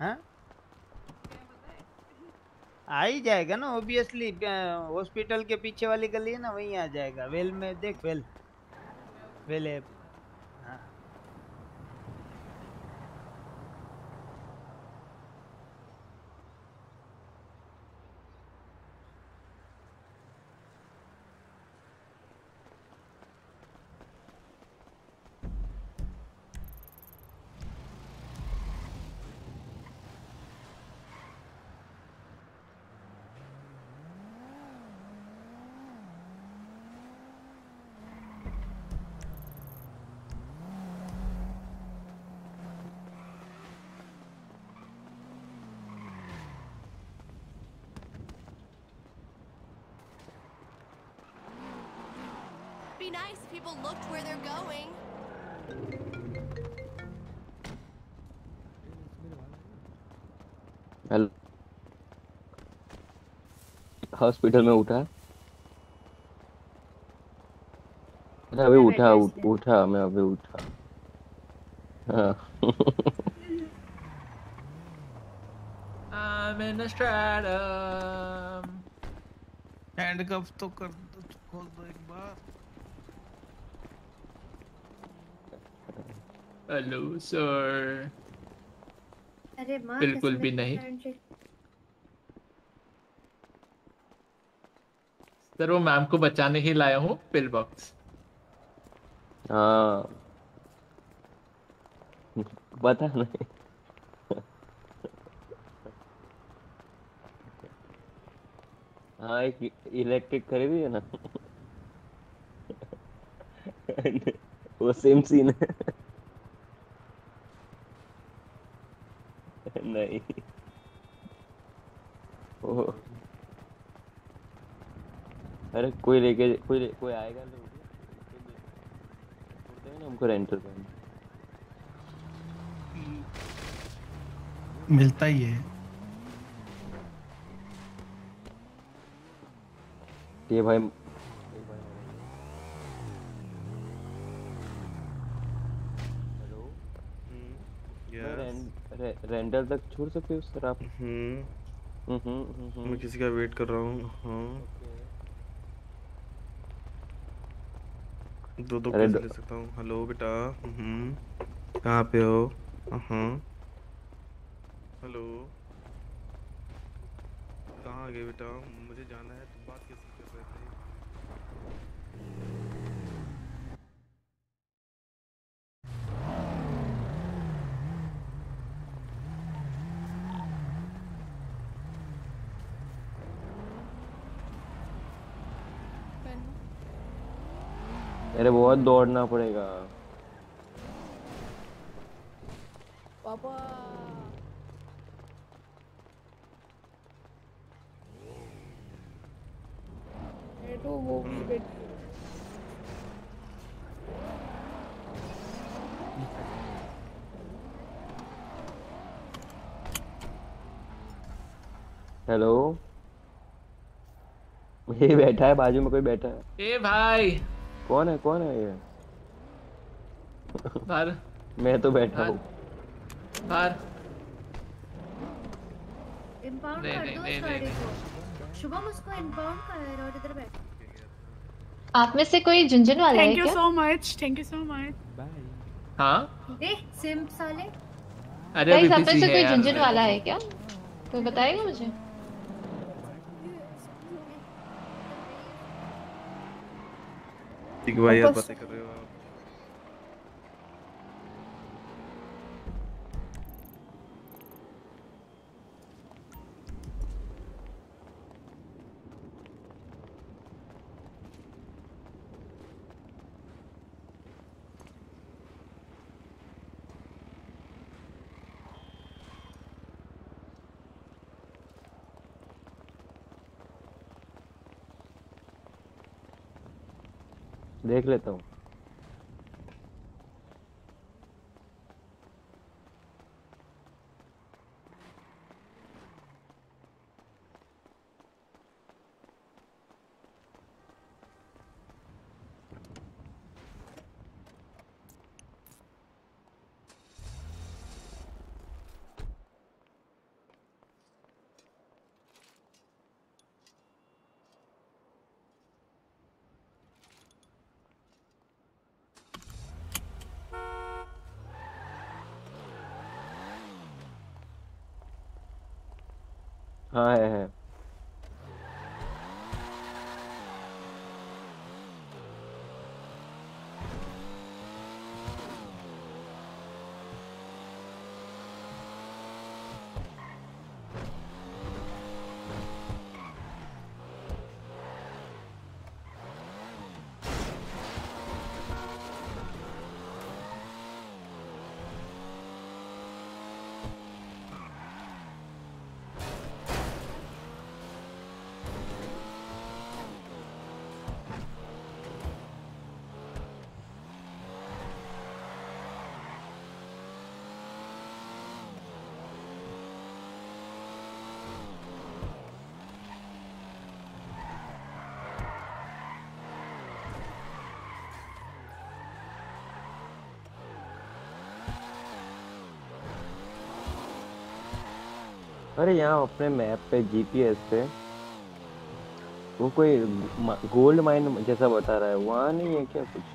हाँ? आ ही जाएगा ना ऑब्वियसली हॉस्पिटल के पीछे वाली गली है ना, वहीं आ जाएगा। वेल में देख well well app be nice if people looked where they're going. Hello hospital में उठा अरे अभी उठा उठ, उठा मैं अभी उठा [LAUGHS] हाँ I'm in a stratum. Handcuff तो कर हेलो सर। अरे माँ बिल्कुल भी नहीं। सर वो मैम को बचाने ही लाया हूँ पिल बॉक्स हाँ। पता नहीं हाँ एक इलेक्ट्रिक खरीदी है ना। वो सेम सीन है नहीं ओ अरे कोई लेके कोई ले, कोई आएगा तो देना हमको रेंटल पे मिलता ही है। ये भाई यार रें- रे, रेंटल तक छोड़ सकते हो सर आप? हम्म। हम्म हम्म, हम्म। मैं किसी का वेट कर रहा हूँ हाँ। दो दो कैसे ले सकता हूँ। हेलो बेटा हम्म कहाँ पे हो? हाँ हेलो कहाँ आ गए बेटा? मुझे जाना है तुम बात कैसे कर रहे थे अरे बहुत दौड़ना पड़ेगा। पापा। ये तो वो हेलो [LAUGHS] ये बैठा है बाजू में कोई बैठा है? ए भाई। कौन है कौन है ये? बाहर। मैं तो बैठा हूँ। बाहर। इम्पाउंड नहीं, कर दो इस गाड़ी को। शुभम उसको इम्पाउंड कर और इधर बैठ। आप में से कोई झुंझुन वाला है thank you so much thank you so much bye हाँ? देख सिम साले अरे अभी आप में busy से कोई झुंझुन वाला है क्या? कोई बताएगा मुझे? है भाई यार बातें कर रहे हो। देख लेता हूँ। हाँ है अरे यहाँ अपने मैप पे जीपीएस पे वो कोई गोल्ड माइन जैसा बता रहा है। वहाँ नहीं है क्या कुछ?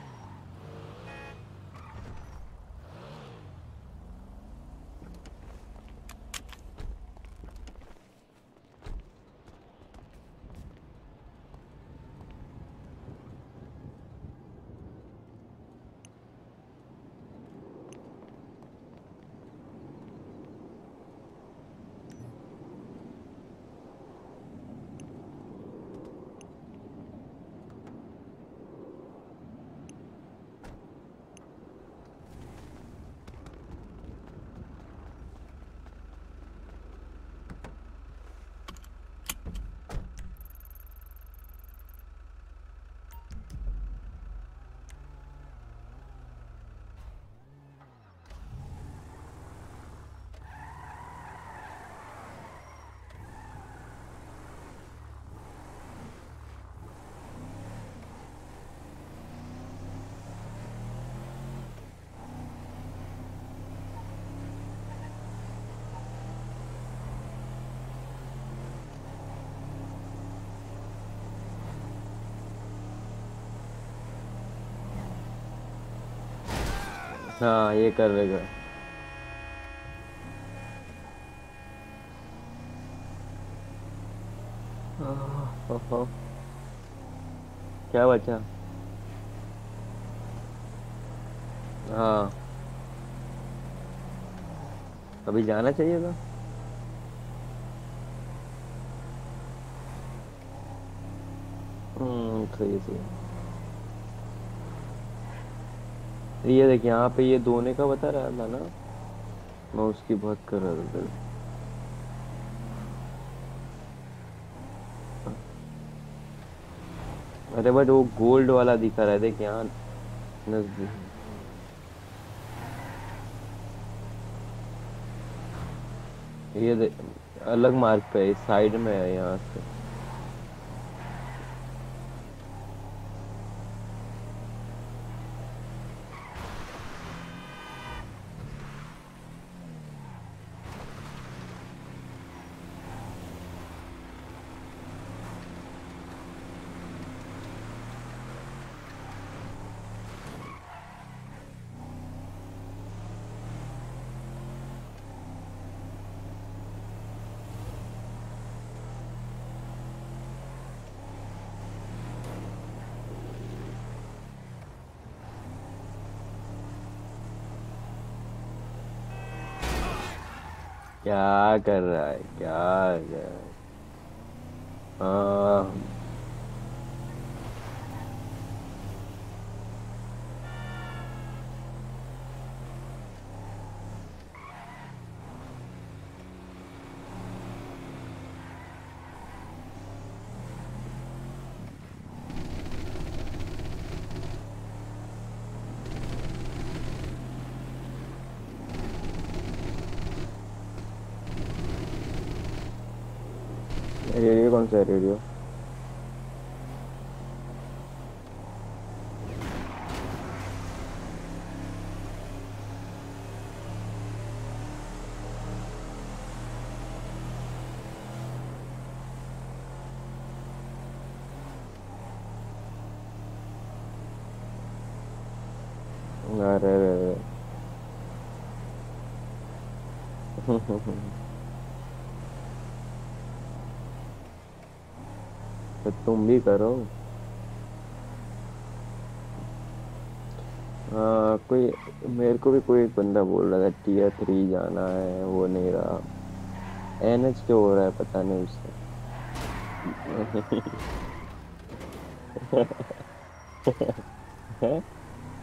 हाँ ये कर रहेगा आह, ओहो। क्या बचा? हाँ। अभी जाना चाहिए था? हम्म सही सही। ये देख, यहाँ पे ये धोने का बता रहा था ना? मैं उसकी बात कर रहा था अरे बट वो गोल्ड वाला दिखा रहा है, देख यहाँ नज़दीक। ये अलग मार्ग पे साइड में है यहाँ से क्या कर रहा है? क्या कर रहा है हाँ रेडियो कौन सा है रेडियो अरे अरे अरे तो तुम भी करो। हाँ कोई, मेरे को भी कोई एक बंदा बोल रहा था, टीयर थ्री जाना है, वो नहीं रहा। एन एच क्यों हो रहा है, पता नहीं उससे [LAUGHS]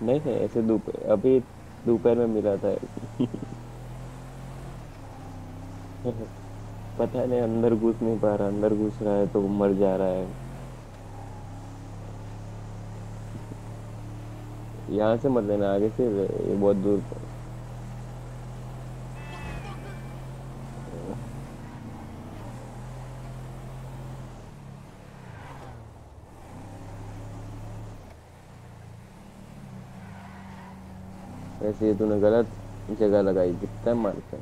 नहीं है ऐसे दोपहर अभी दोपहर में मिला था। [LAUGHS] पता नहीं, अंदर घुस नहीं पा रहा, अंदर घुस रहा है तो मर जा रहा है। यहाँ से मत लेना, आगे से ये बहुत दूर वैसे ये तूने गलत जगह लगाई दिखता है मार्केट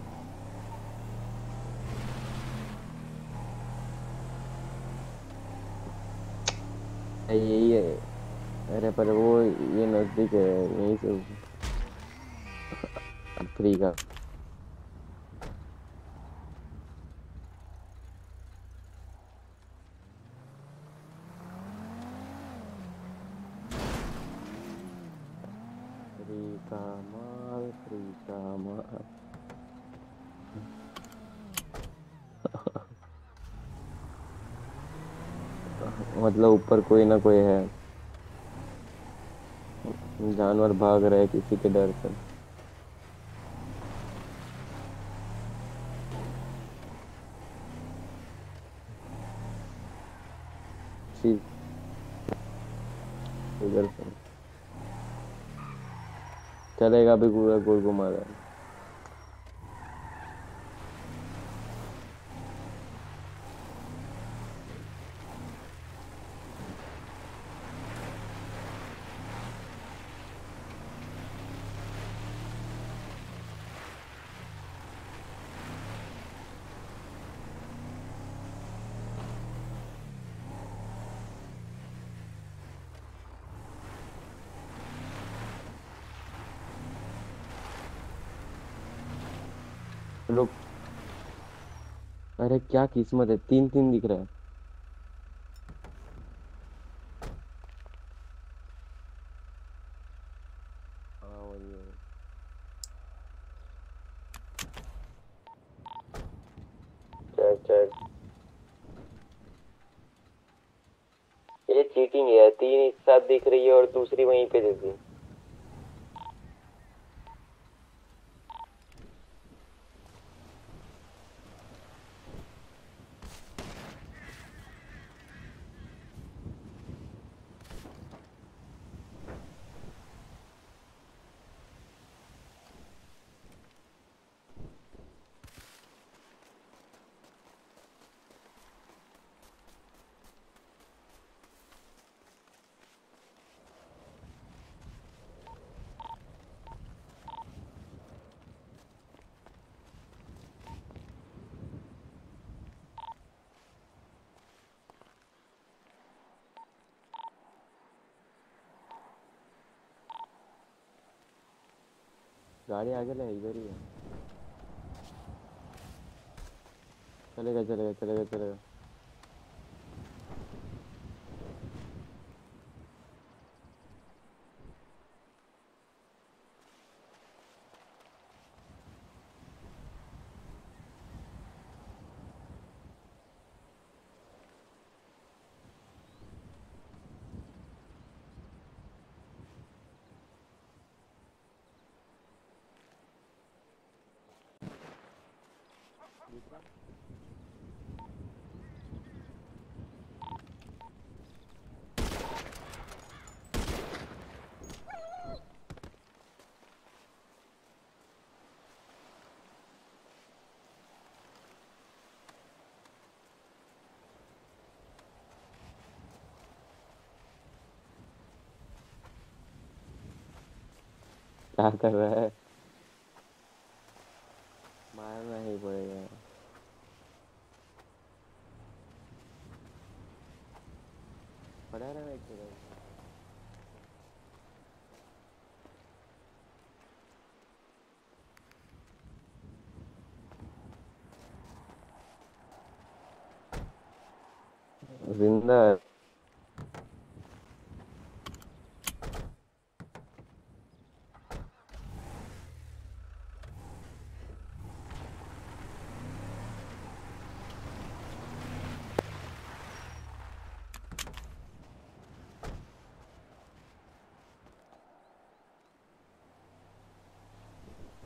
ये अरे पर वो ये नज़दीक है, यहीं से फ्री का मतलब ऊपर कोई ना कोई है। जानवर भाग रहे किसी के डर से। चलेगा भी पूरा गोल घुमा रहा है रुक अरे क्या किस्मत है? तीन तीन दिख रहा हाँ वही है चेक चेक ये चीटिंग है तीन एक साथ दिख रही है और दूसरी वहीं पे दे दी गाड़ी आगे ले इधर ही है। चलेगा चलेगा चलेगा चलेगा। क्या कर रहा है मारना ही पड़ेगा पड़ा रहना एक जगह ज़िंदा है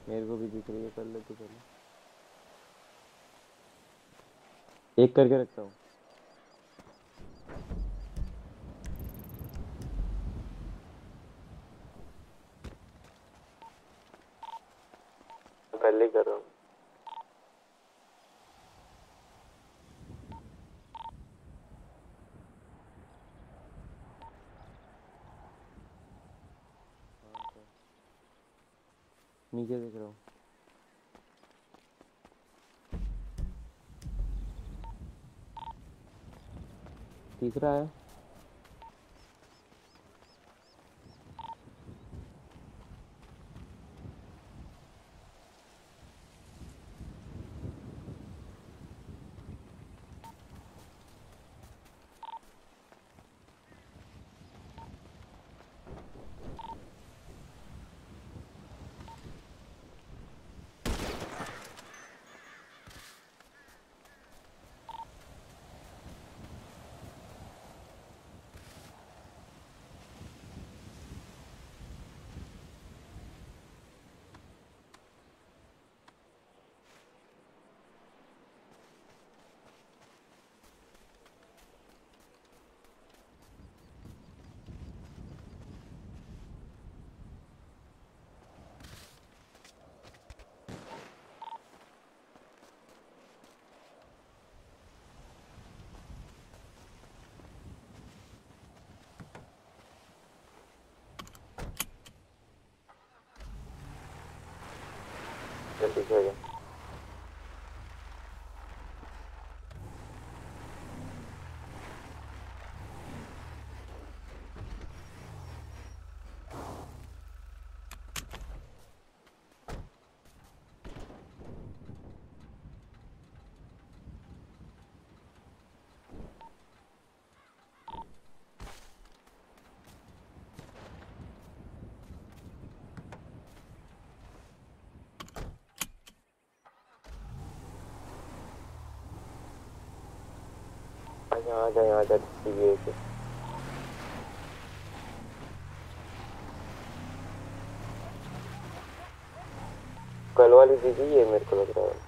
मेरे को भी दिख रही है कर लेते पहले। एक करके रखता हूँ पहले ही कर रहा हूँ नीचे देख रहा हूँ। रहा है? 先不 आजा ये कल वाली दीदी है मेरे को लग रहा है।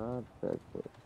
हाँ तक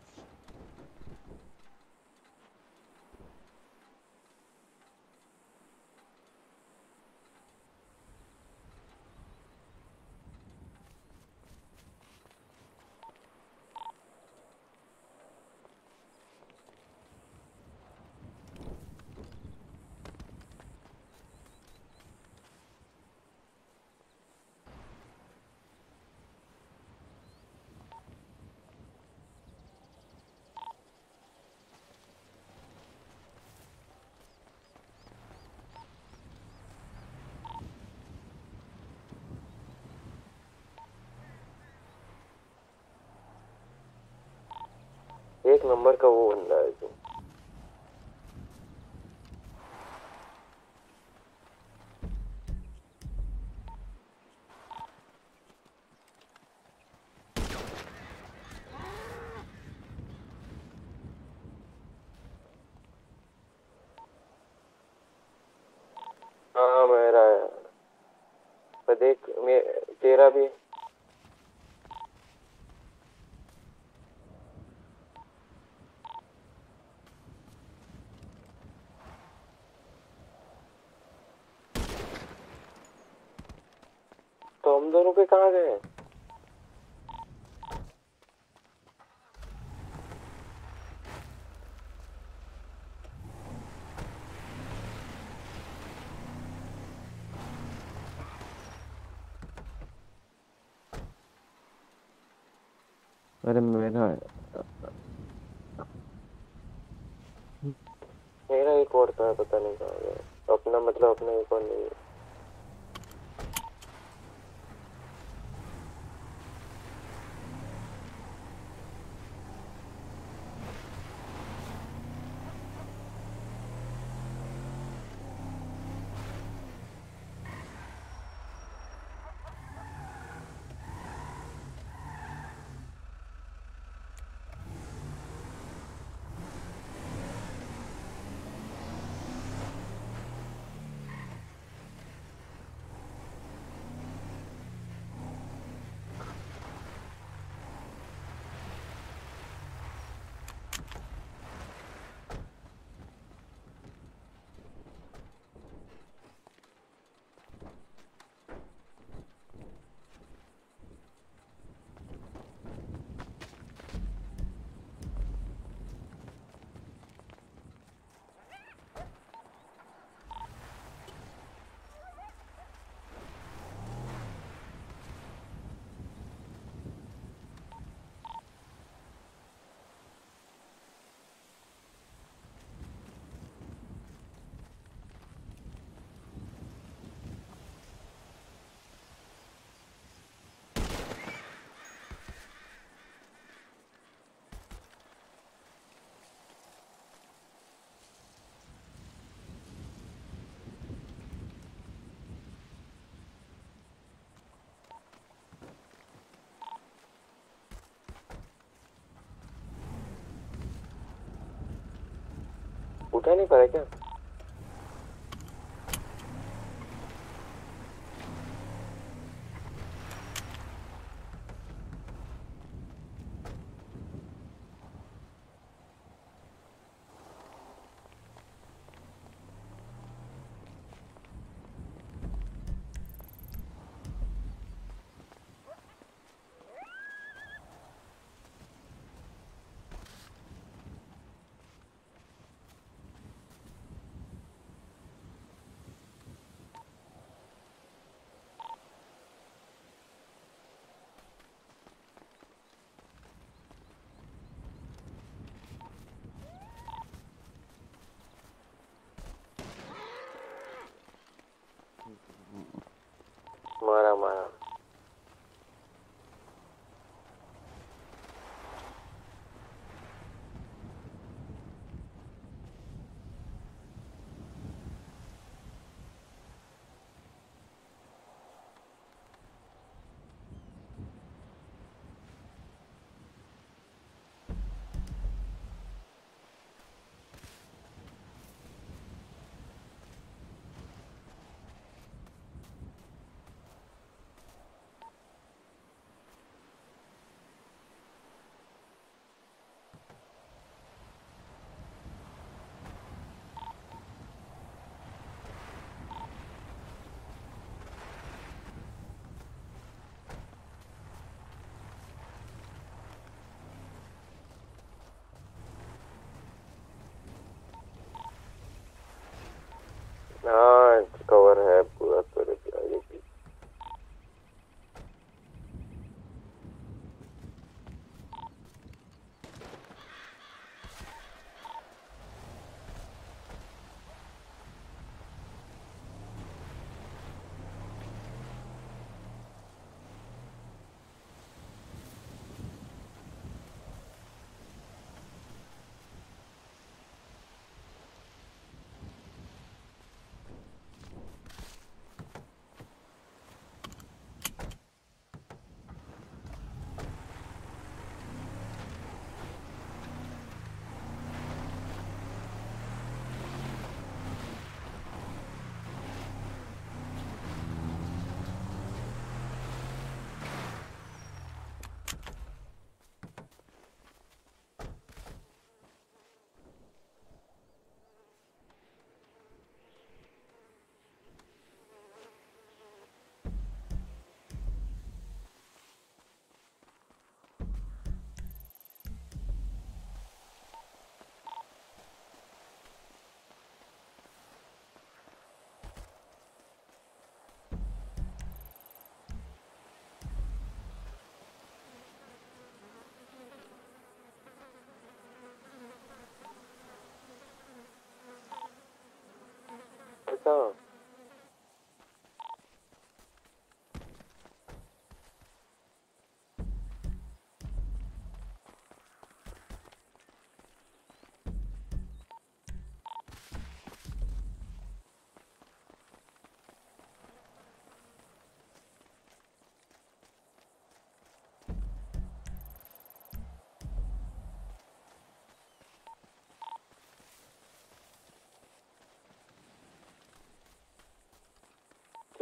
एक नंबर का वो बंदा है जो हाँ मेरा है पर देख मैं तेरा भी तो हम दोनों के कहाँ गए? अरे मेरा मेरा एक और था पता नहीं कहाँ गया। अपना मतलब अपना एक और नहीं उठा नहीं पाया रहा कवर है क्या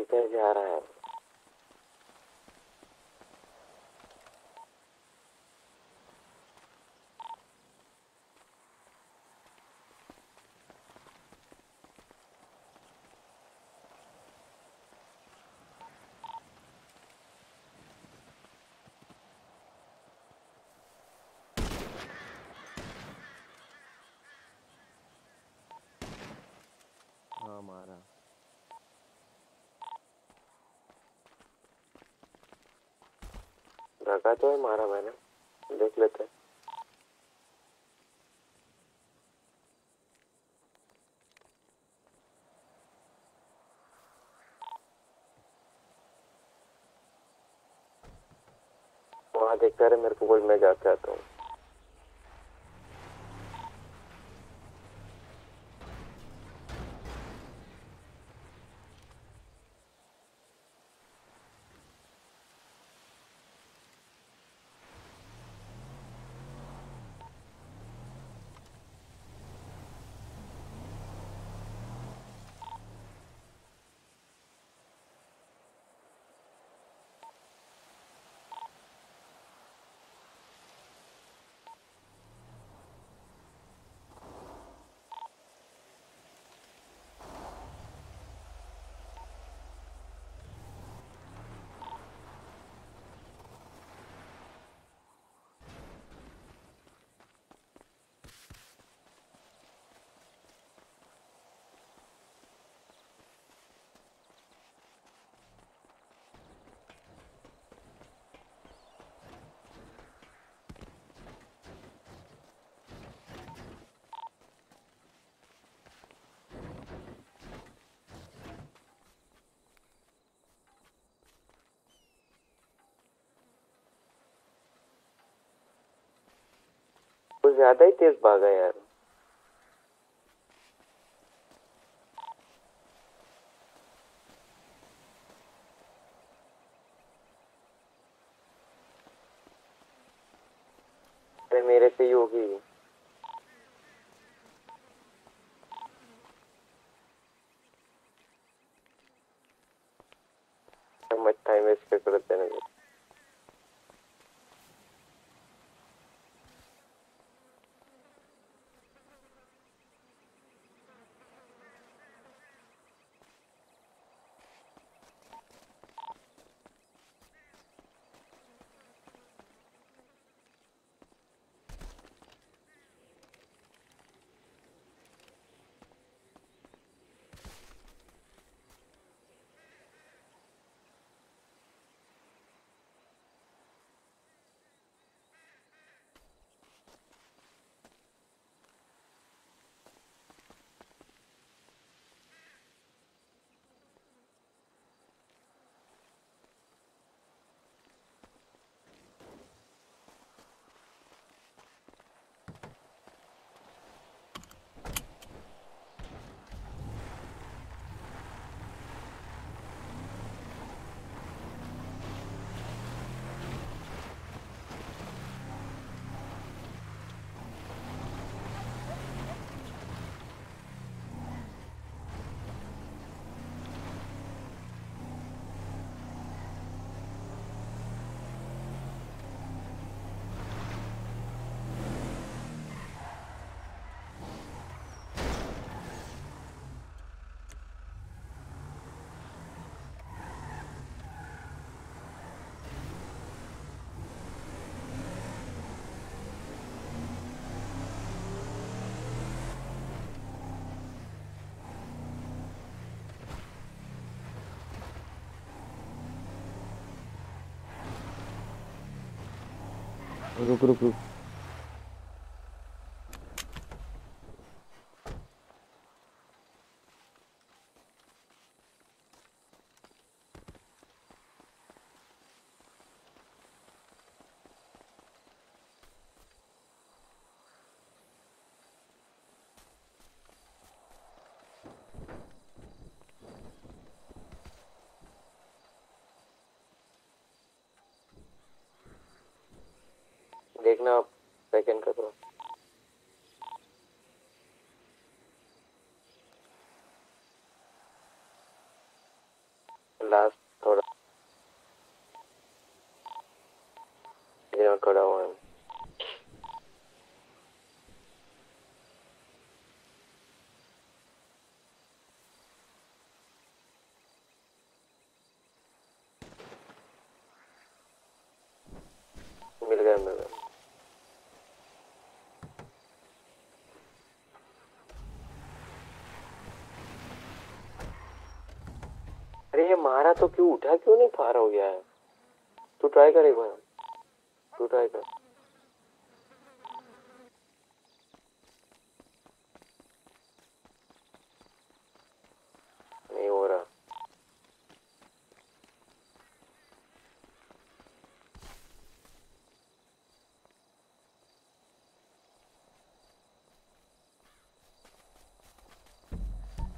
जा रहा हाँ। लगा तो है मारा मैंने। देख लेते हैं। देखता रहे मेरे को बोल मैं जाके आता हूँ। ज़्यादा ही तेज भागा यार। मेरे से ही होगी मत टाइम वेस्ट करते ना रुक रुक रुक देखना सेकंड का तो लास्ट थोड़ा यहाँ खड़ा हुआ है मिल गया मिल गया अरे ये मारा तो क्यों? उठा क्यों नहीं फार हो गया है तू ट्राई कर एक बार। तू ट्राई कर।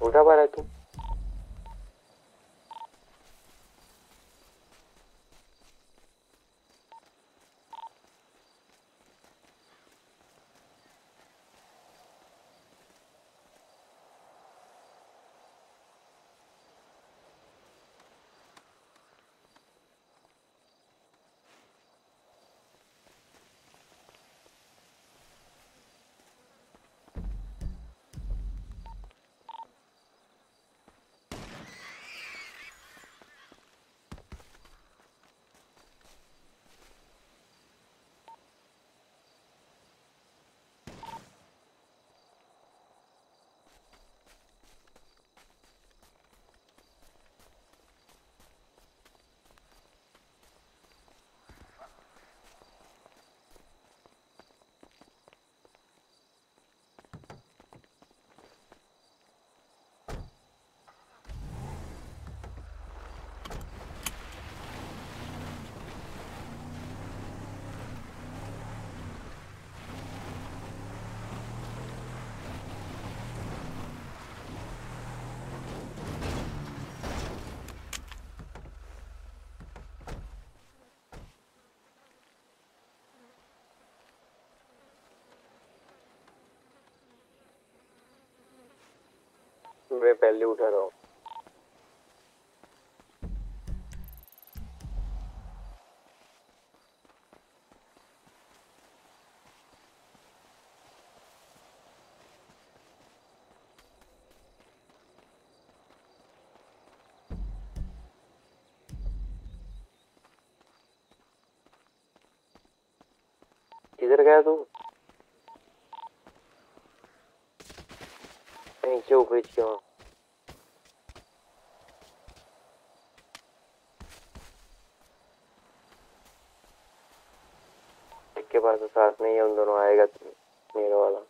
उठा पा रहा है तू। मैं पहले उठा रहा हूँ। किधर गया तू? नीचे ऊपर क्यों පස්ස සාස්නය යොන්දනවා අයගත් මේරවාලා.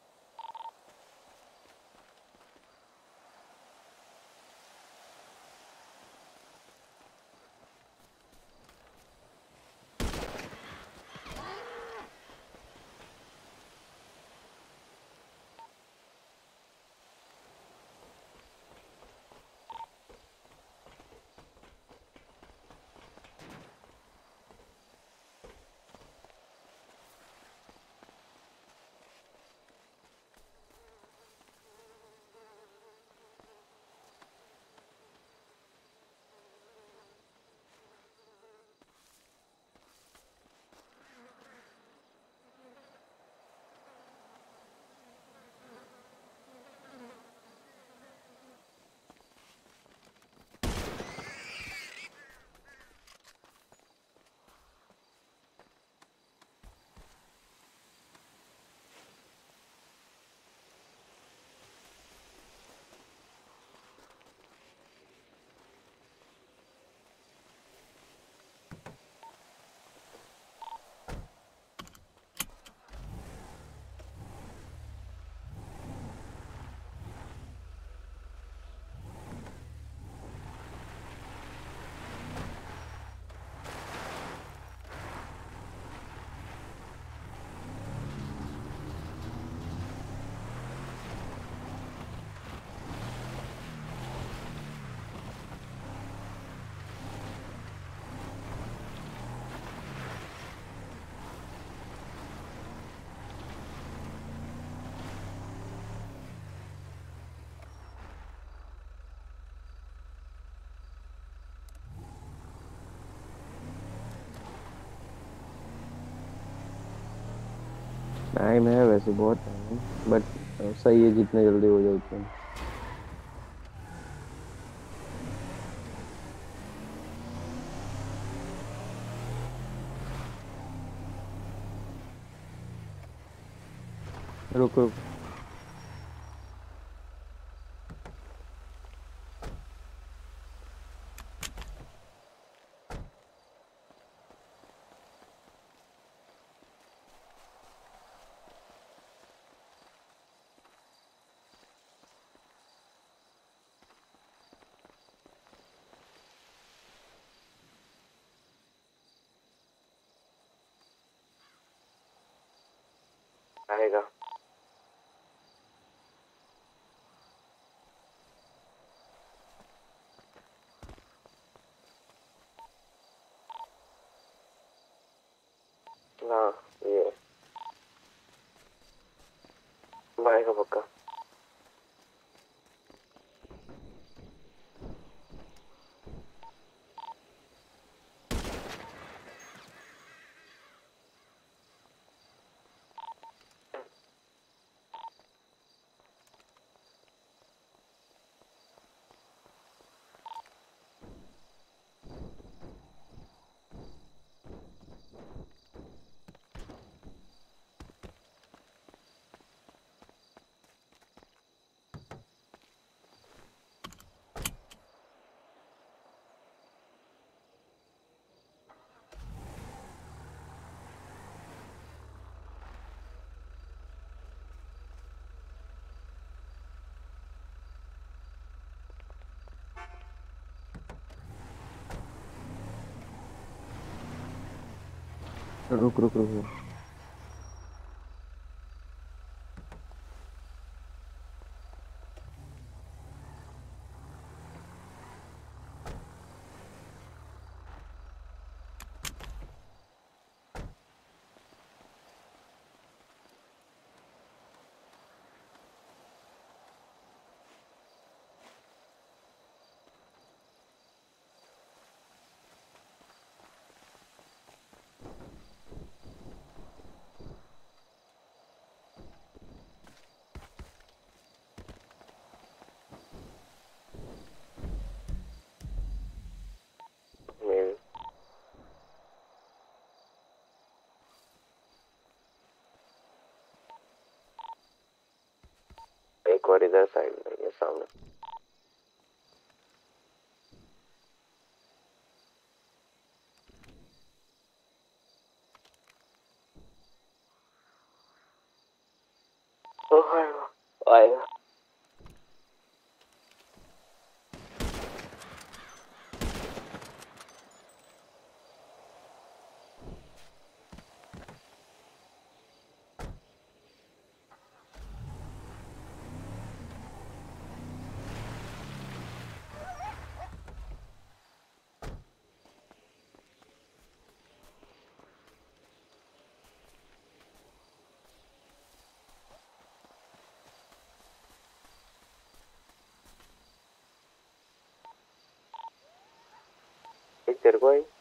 टाइम है वैसे बहुत टाइम बट सही है जितने जल्दी हो जाए उतना। रुक रुक। आएगा हाँ ये आएगा पक्का रुक रुक रुक रुक। एक और इधर साइड में ये सामने ओ आएगा आएगा एक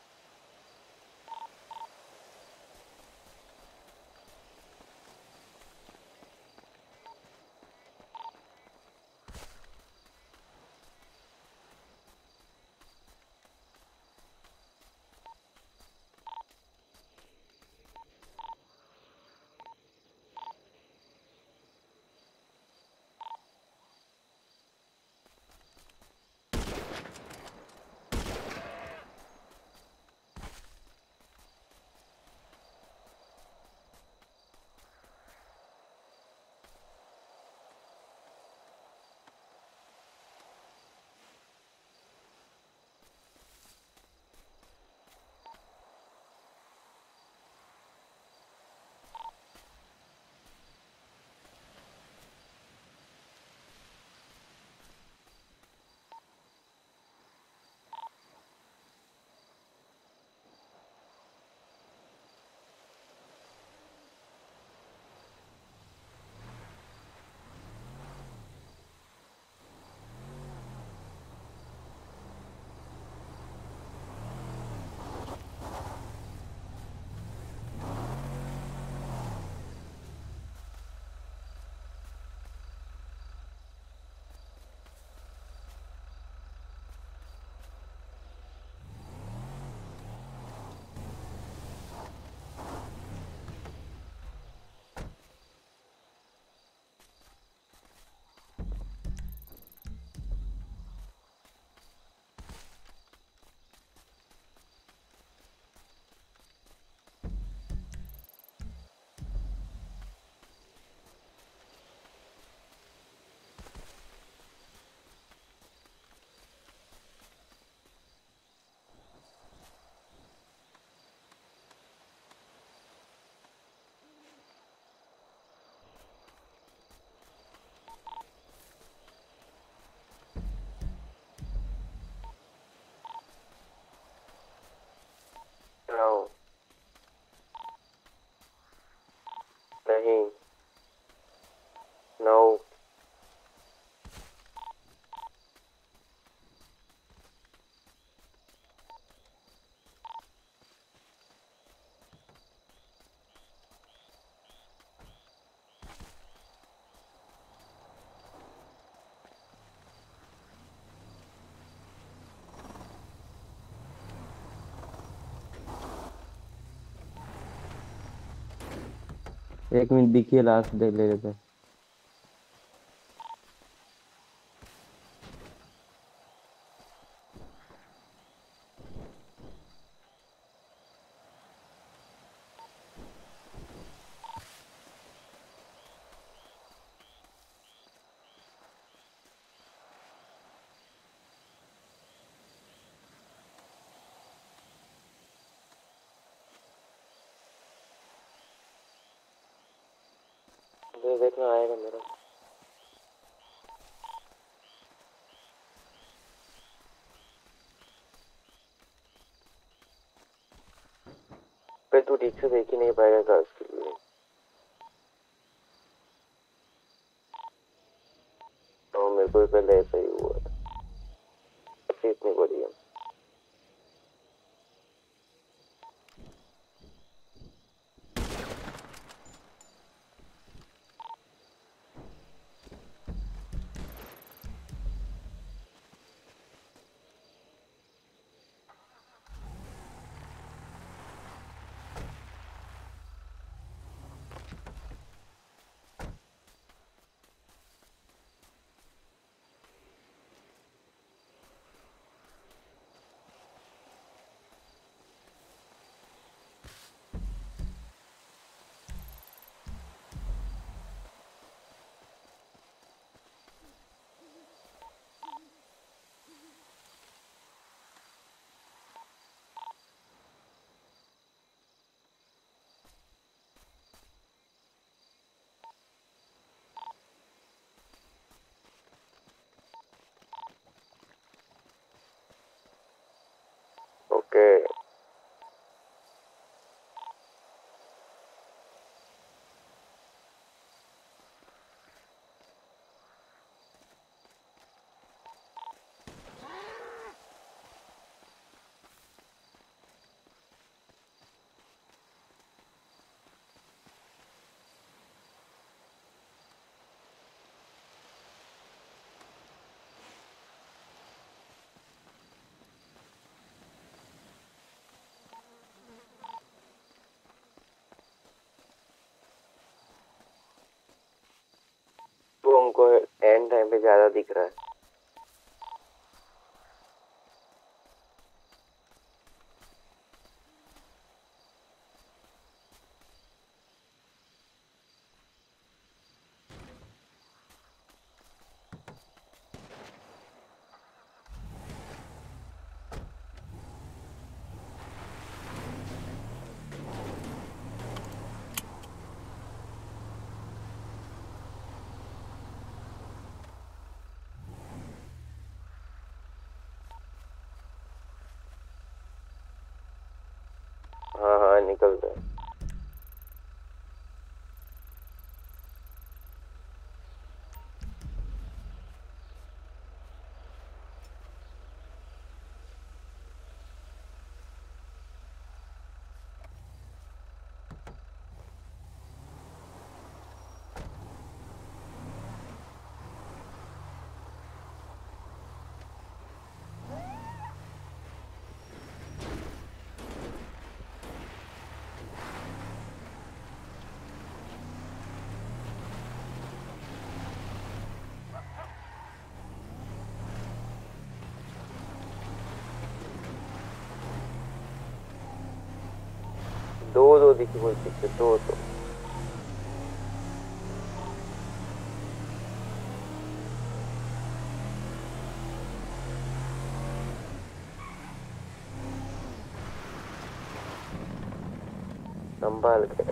एक मिनट दिखिए लास्ट देख ले लेते हैं। ये देखना आएगा मेरा। फिर तू ठीक से देख ही नहीं पाएगा कार्स के लिए तो मेरे को भी पहले ऐसा ही हुआ था अच्छी इतनी बढ़िया ओके वो हमको एंड टाइम पे ज़्यादा दिख रहा है हाँ हाँ निकल रहा है दो दो दिखे कोई पीछे दो दो संभाल के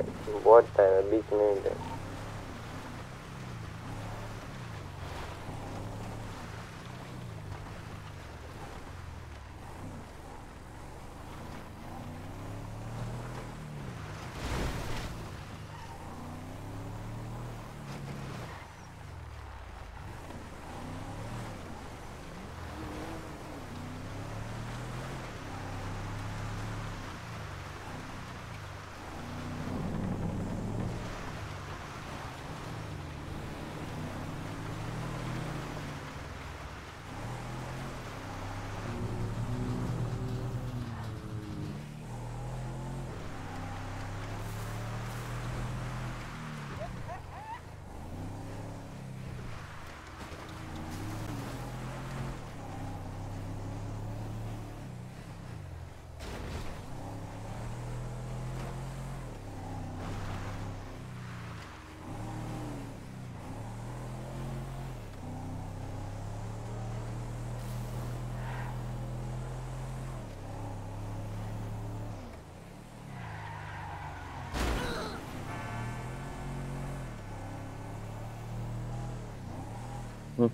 वो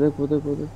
देख वो देख वो देख।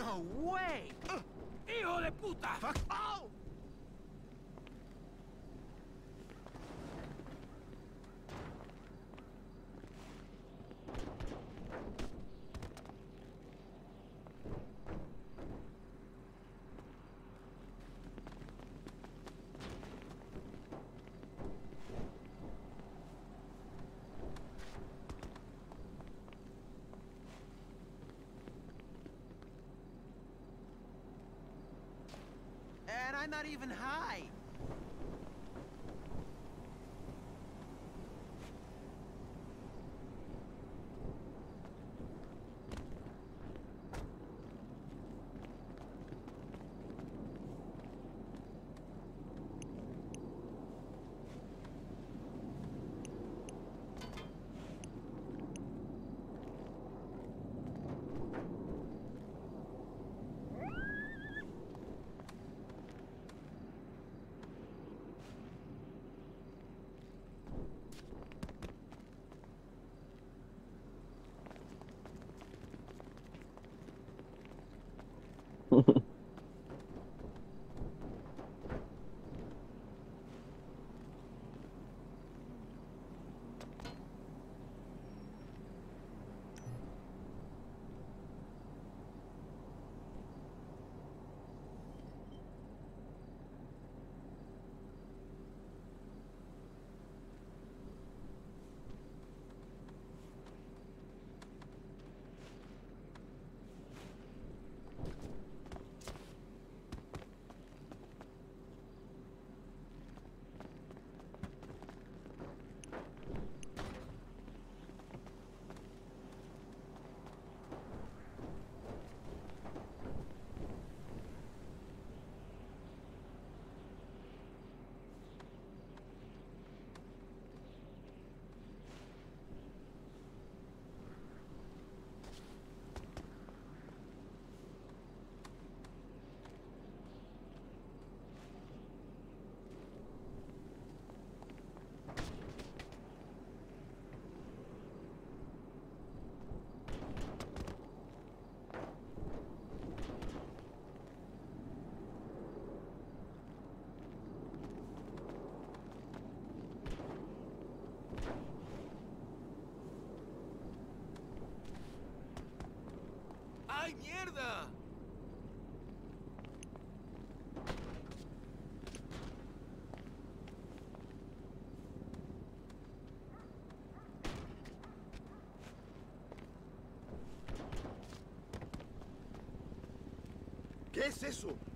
No way! Ugh. ¡Hijo de puta! Fuck. Oh! And I'm not even high. ¡Mierda! ¿Qué es eso?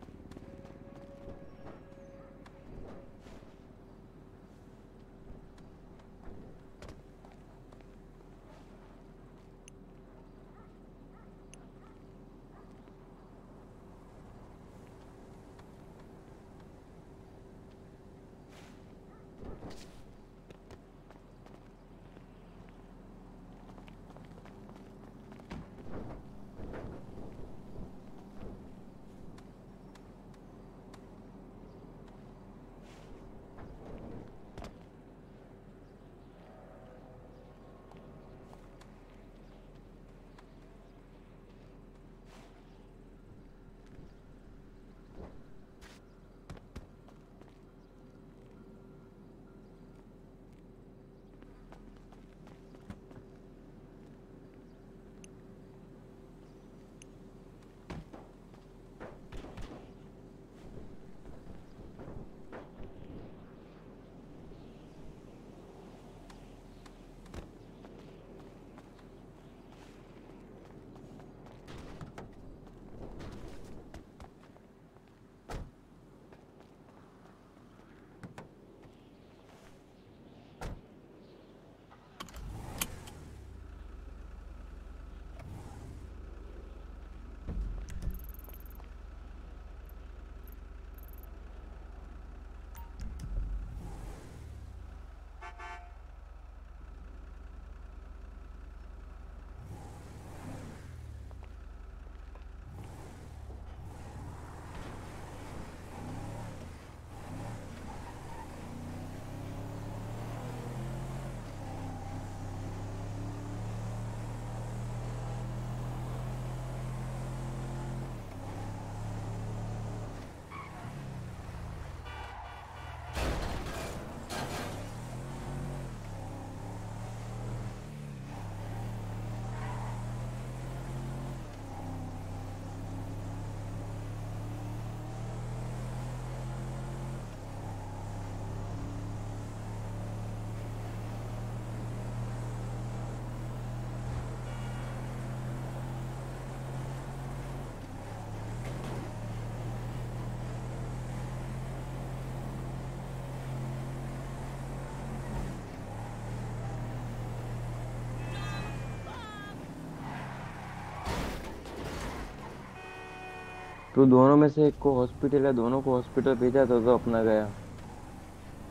तो दोनों में से एक को हॉस्पिटल है दोनों को हॉस्पिटल भेजा तो तो अपना गया।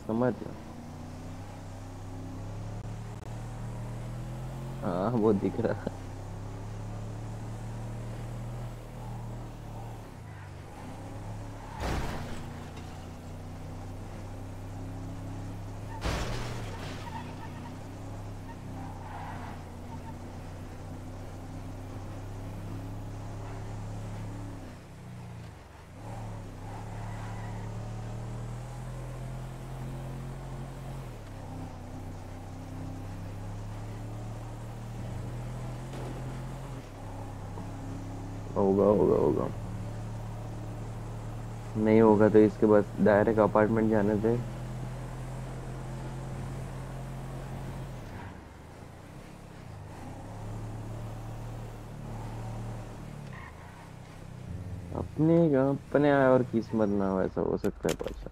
समझ हाँ? वो दिख रहा है होगा होगा होगा। नहीं होगा तो इसके बाद डायरेक्ट अपार्टमेंट जाने थे। अपने अपने आए और किस्मत ना हो, ऐसा हो सकता है पाशा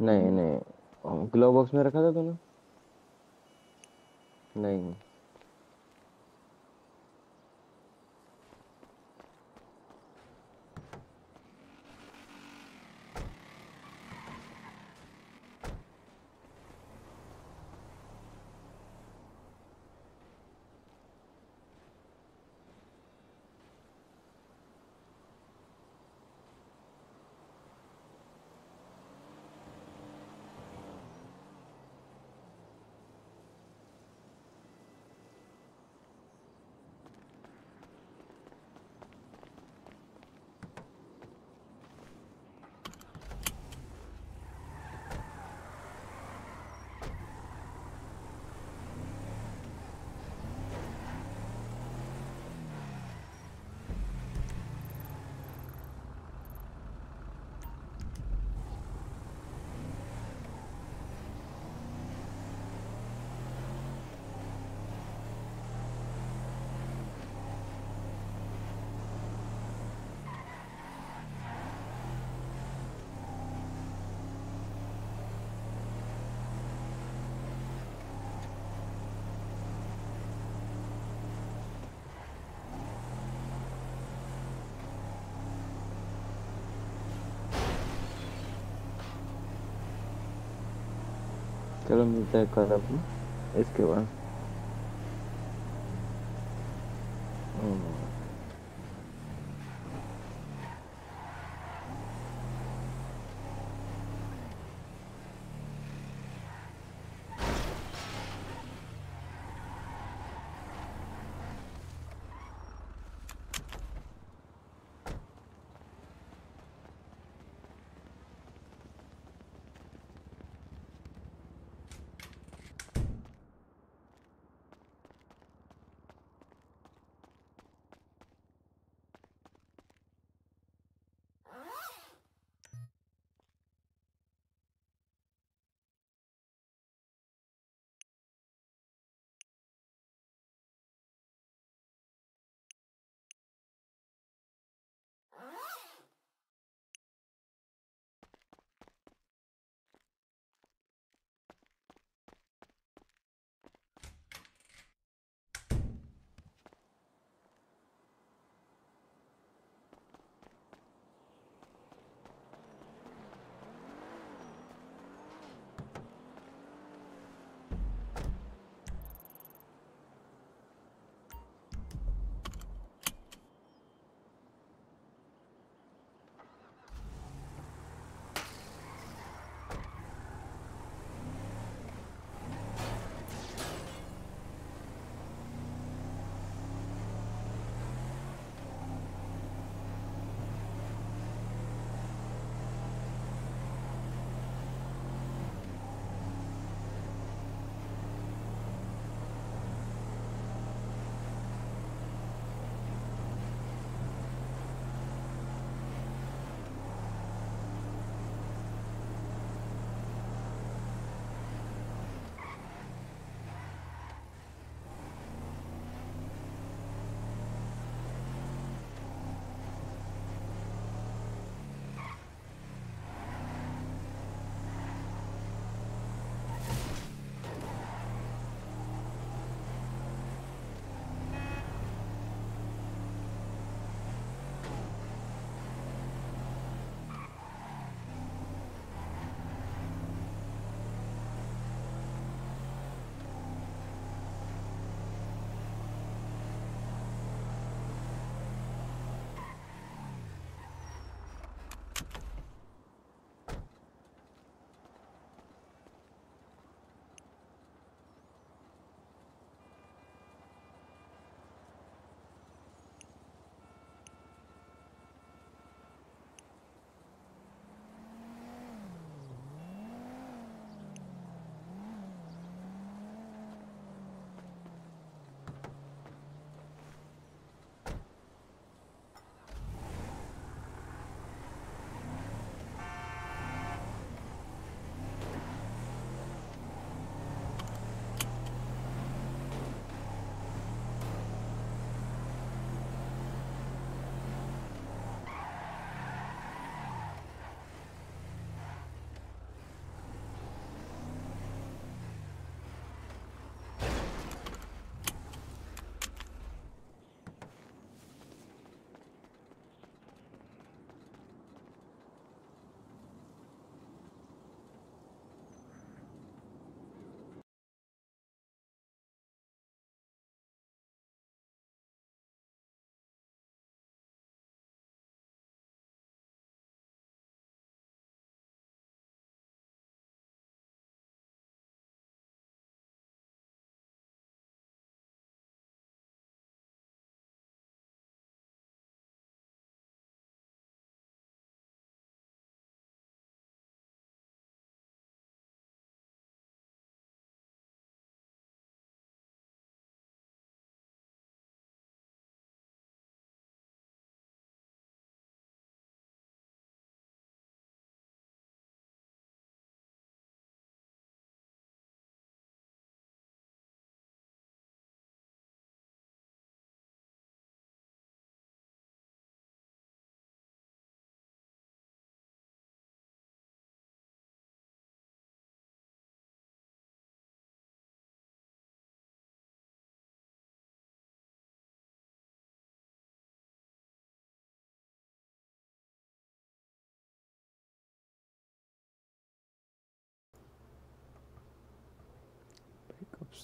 नहीं नहीं। ग्लो बॉक्स में रखा था तूने? नहीं। चलो मिलते हैं कल अपन। इसके बाद।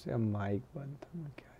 से माइक बंद था मैं क्या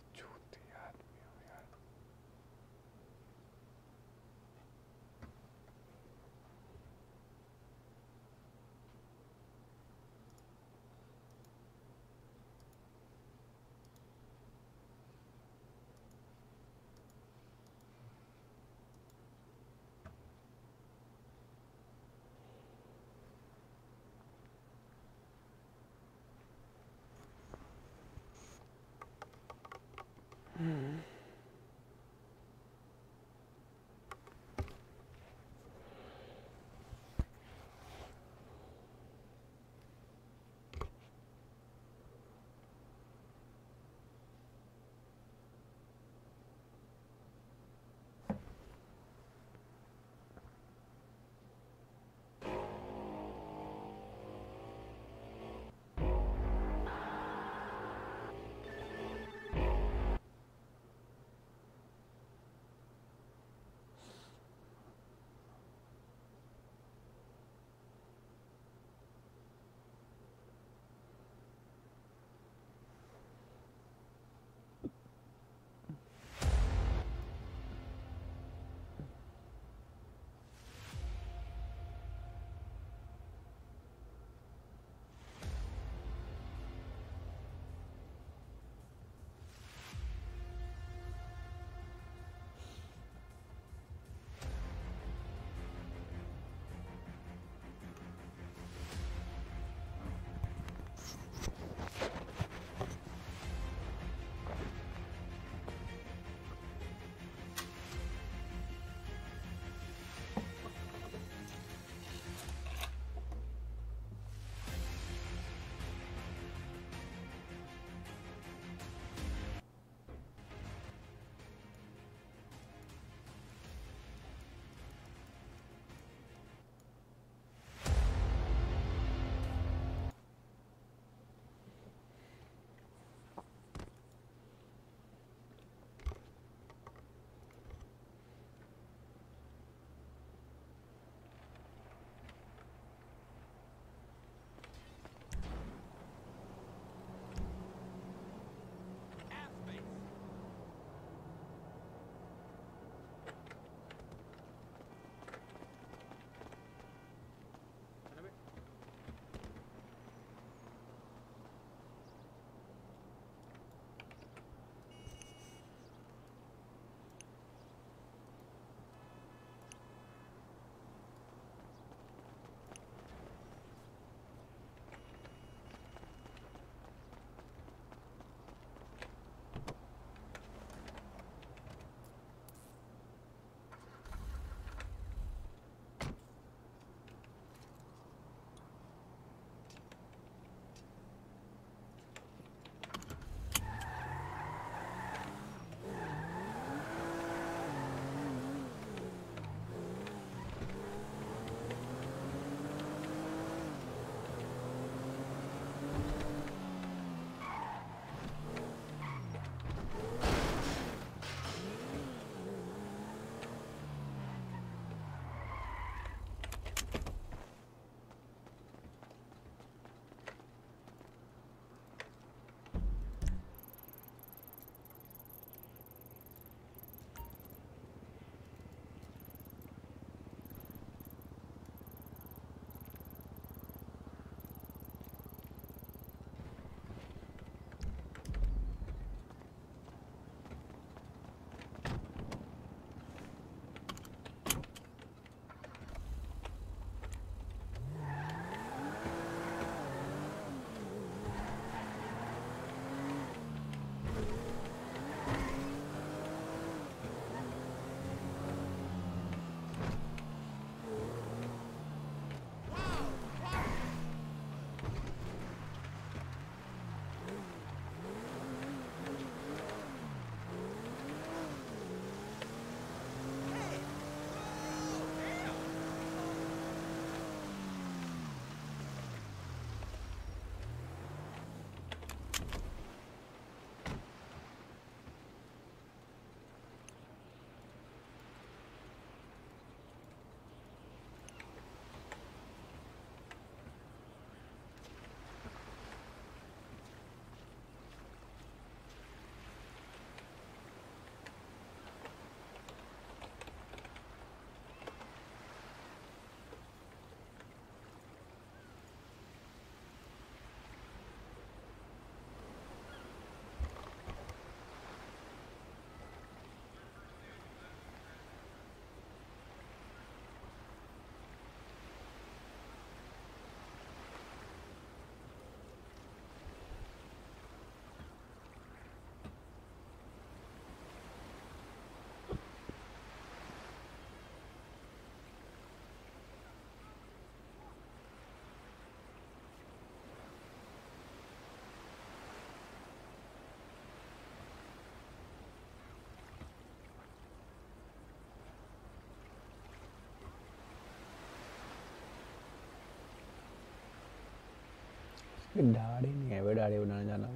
दाढ़ी नहीं है दाढ़ी बनाने जाना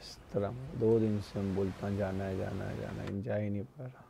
इस तरह दो दिन से हम बोलता जाना है जाना है जाना है जा ही नहीं पा रहा।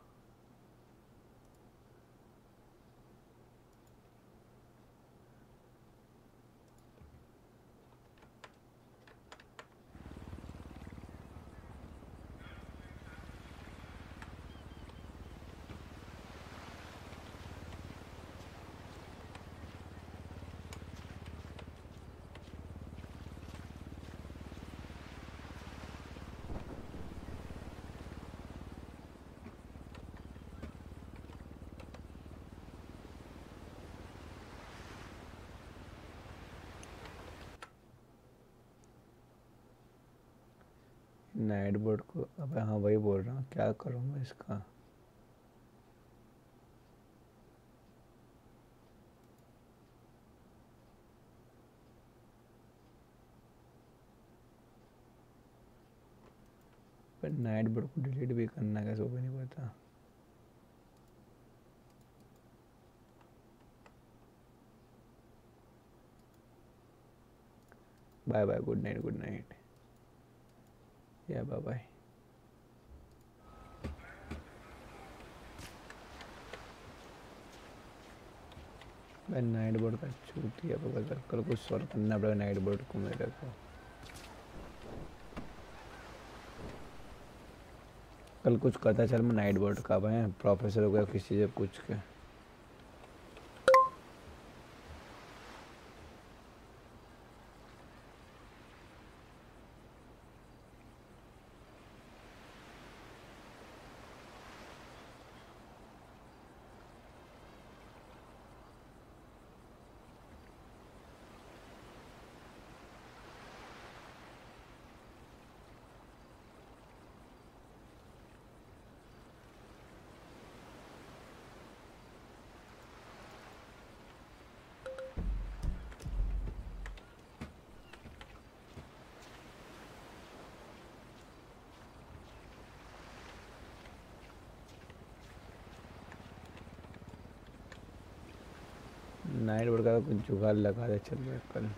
नाइट बोर्ड को, अब हाँ वही बोल रहा हूँ, क्या करूँ मैं इसका? पर नाइट बोर्ड को डिलीट भी करना कैसे भी नहीं पता। Bye bye good night good night bye bye मैं नाइट बोर्ड का छूट दिया पता कल कुछ सॉल्व करना पड़ेगा नाइट बोर्ड को मेरे को। कल कुछ करता चल, मैं नाइट बोर्ड का भाई प्रोफेसर हो गया किसी से पूछ के नाइट बोर्ड का तो कुछ जुगाड़ लगा दे चल मैं कल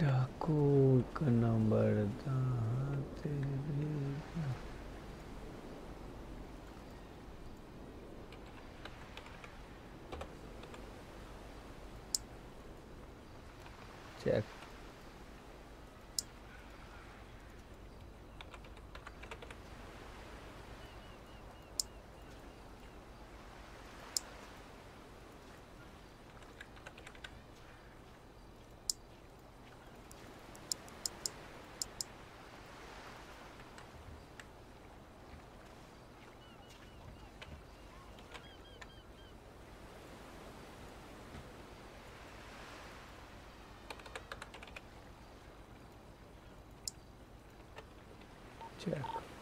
डाकू का नंबर चेक चेक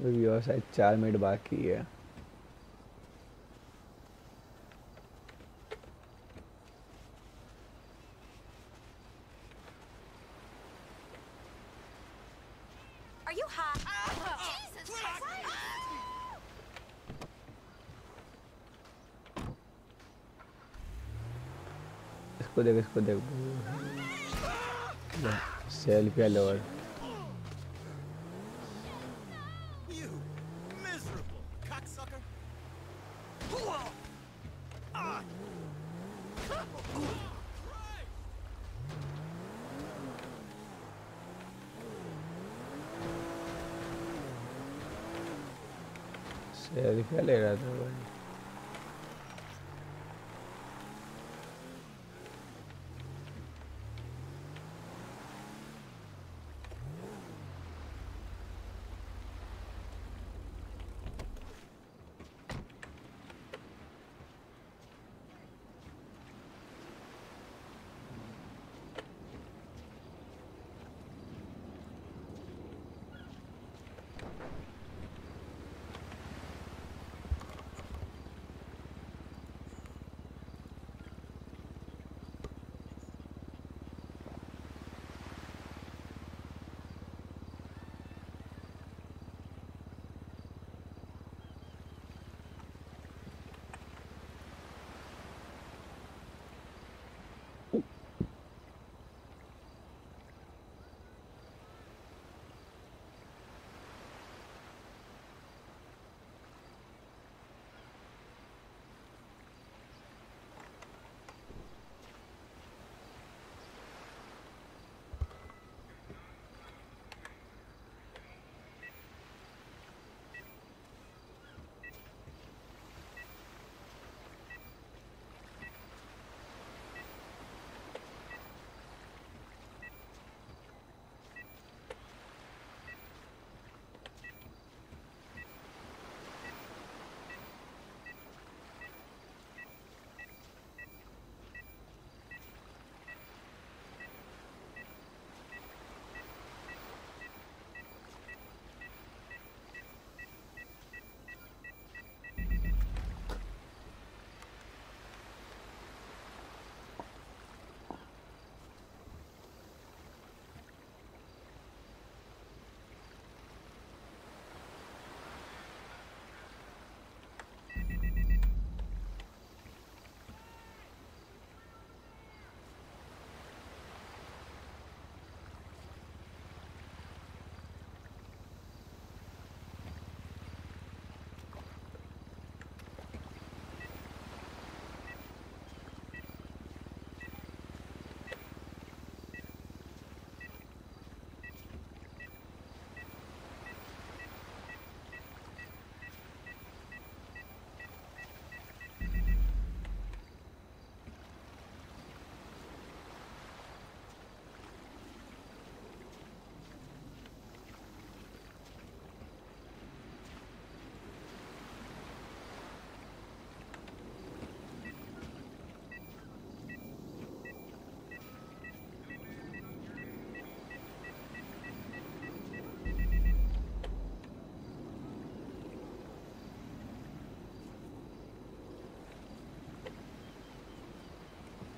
अभी और शायद चार मिनट बाकी है। देख इसको देख। सेल्फी लवर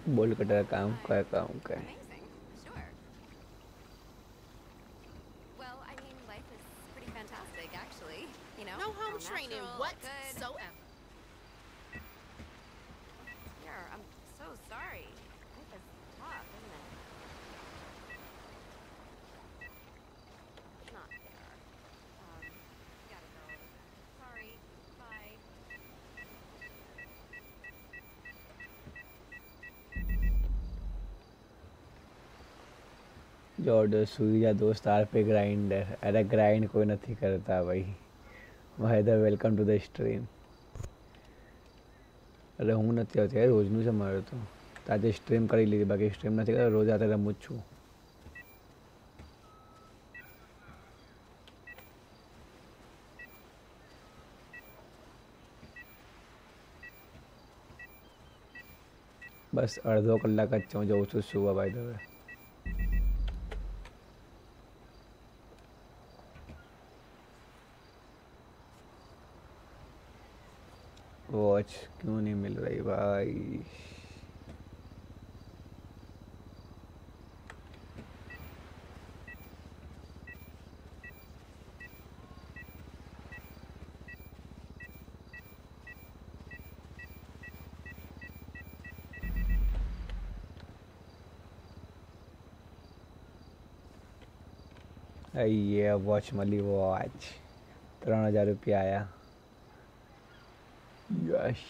बोल कटर काम का काम का જોડો સુઈ જા દોસ્ત આર પે ગ્રાઇન્ડર અરે ગ્રાઇન્ડ કોઈ નથી કરતા ભાઈ મહેદર વેલકમ ટુ ધ સ્ટ્રીમ અરે હું નથી આવતી યાર રોજનું છે મારું તો આજે સ્ટ્રીમ કરી લીધી બાકી સ્ટ્રીમ નથી કરતા રોજ રાતે રમું જ છું બસ અડધો કલાક જ છે હું જઉં છું સુવા ભાઈ હવે ये वॉच मली वॉच ત્રણ હજાર રૂપિયા આયા Yash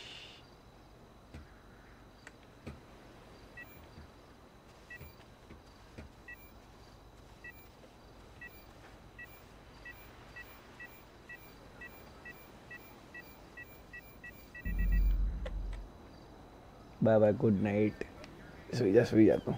bye bye good night સુઈ જા સુઈ જા તું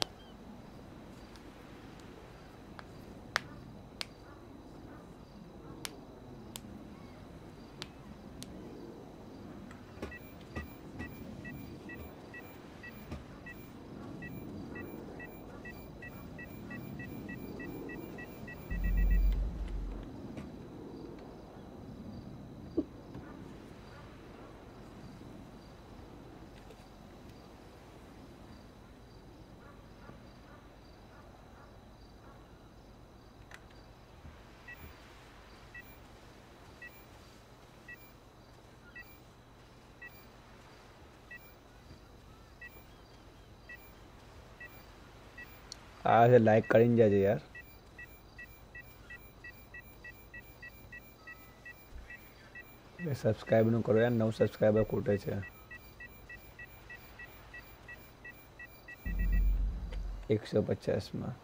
આ છે લાઈક કરીને જાજે યાર સબસ્ક્રાઈબ નું કરો યાર નવ સબસ્ક્રાઈબર ખૂટે છે એકસો પચાસમાં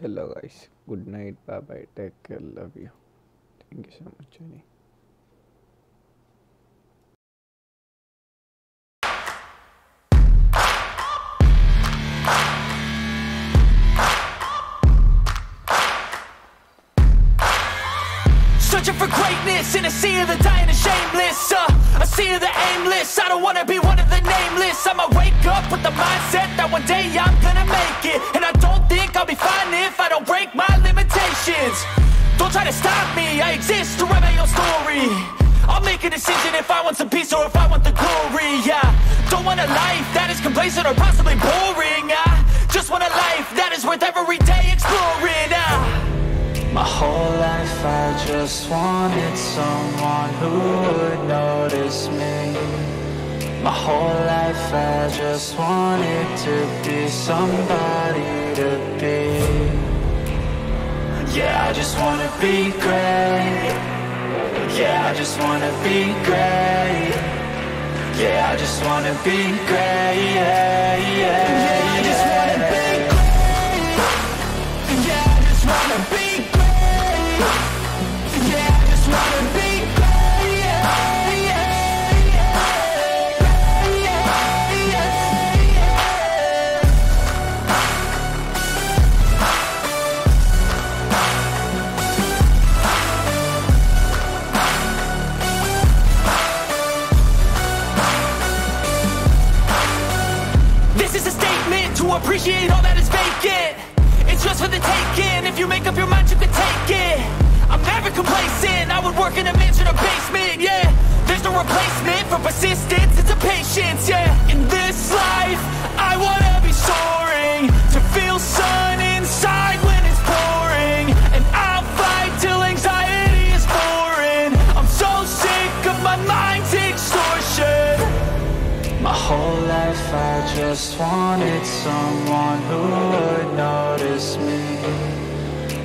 चलो guys good night bye bye take care love you thank you so much Johnny Searching for greatness in a sea of the dying and shameless uh, A sea of the aimless I don't wanna be to stop me, I exist to write my own story. I'll make a decision if I want some peace or if I want the glory Yeah, don't want a life that is complacent or possibly boring I just want a life that is worth every day exploring I My whole life I just wanted someone who would notice me. My whole life I just wanted to be somebody to be Yeah, I just wanna be great. Yeah, I just wanna be great. Yeah, I just wanna be great. Yeah, yeah, yeah. I just wanna complacent, work in a mansion or basement, yeah. There's no replacement for persistence, it's a patience, yeah. In this life, I wanna be soaring To feel sun inside when it's pouring. And I'll fight till anxiety is foreign I'm so sick of my mind's extortion. My whole life I just wanted someone who would notice me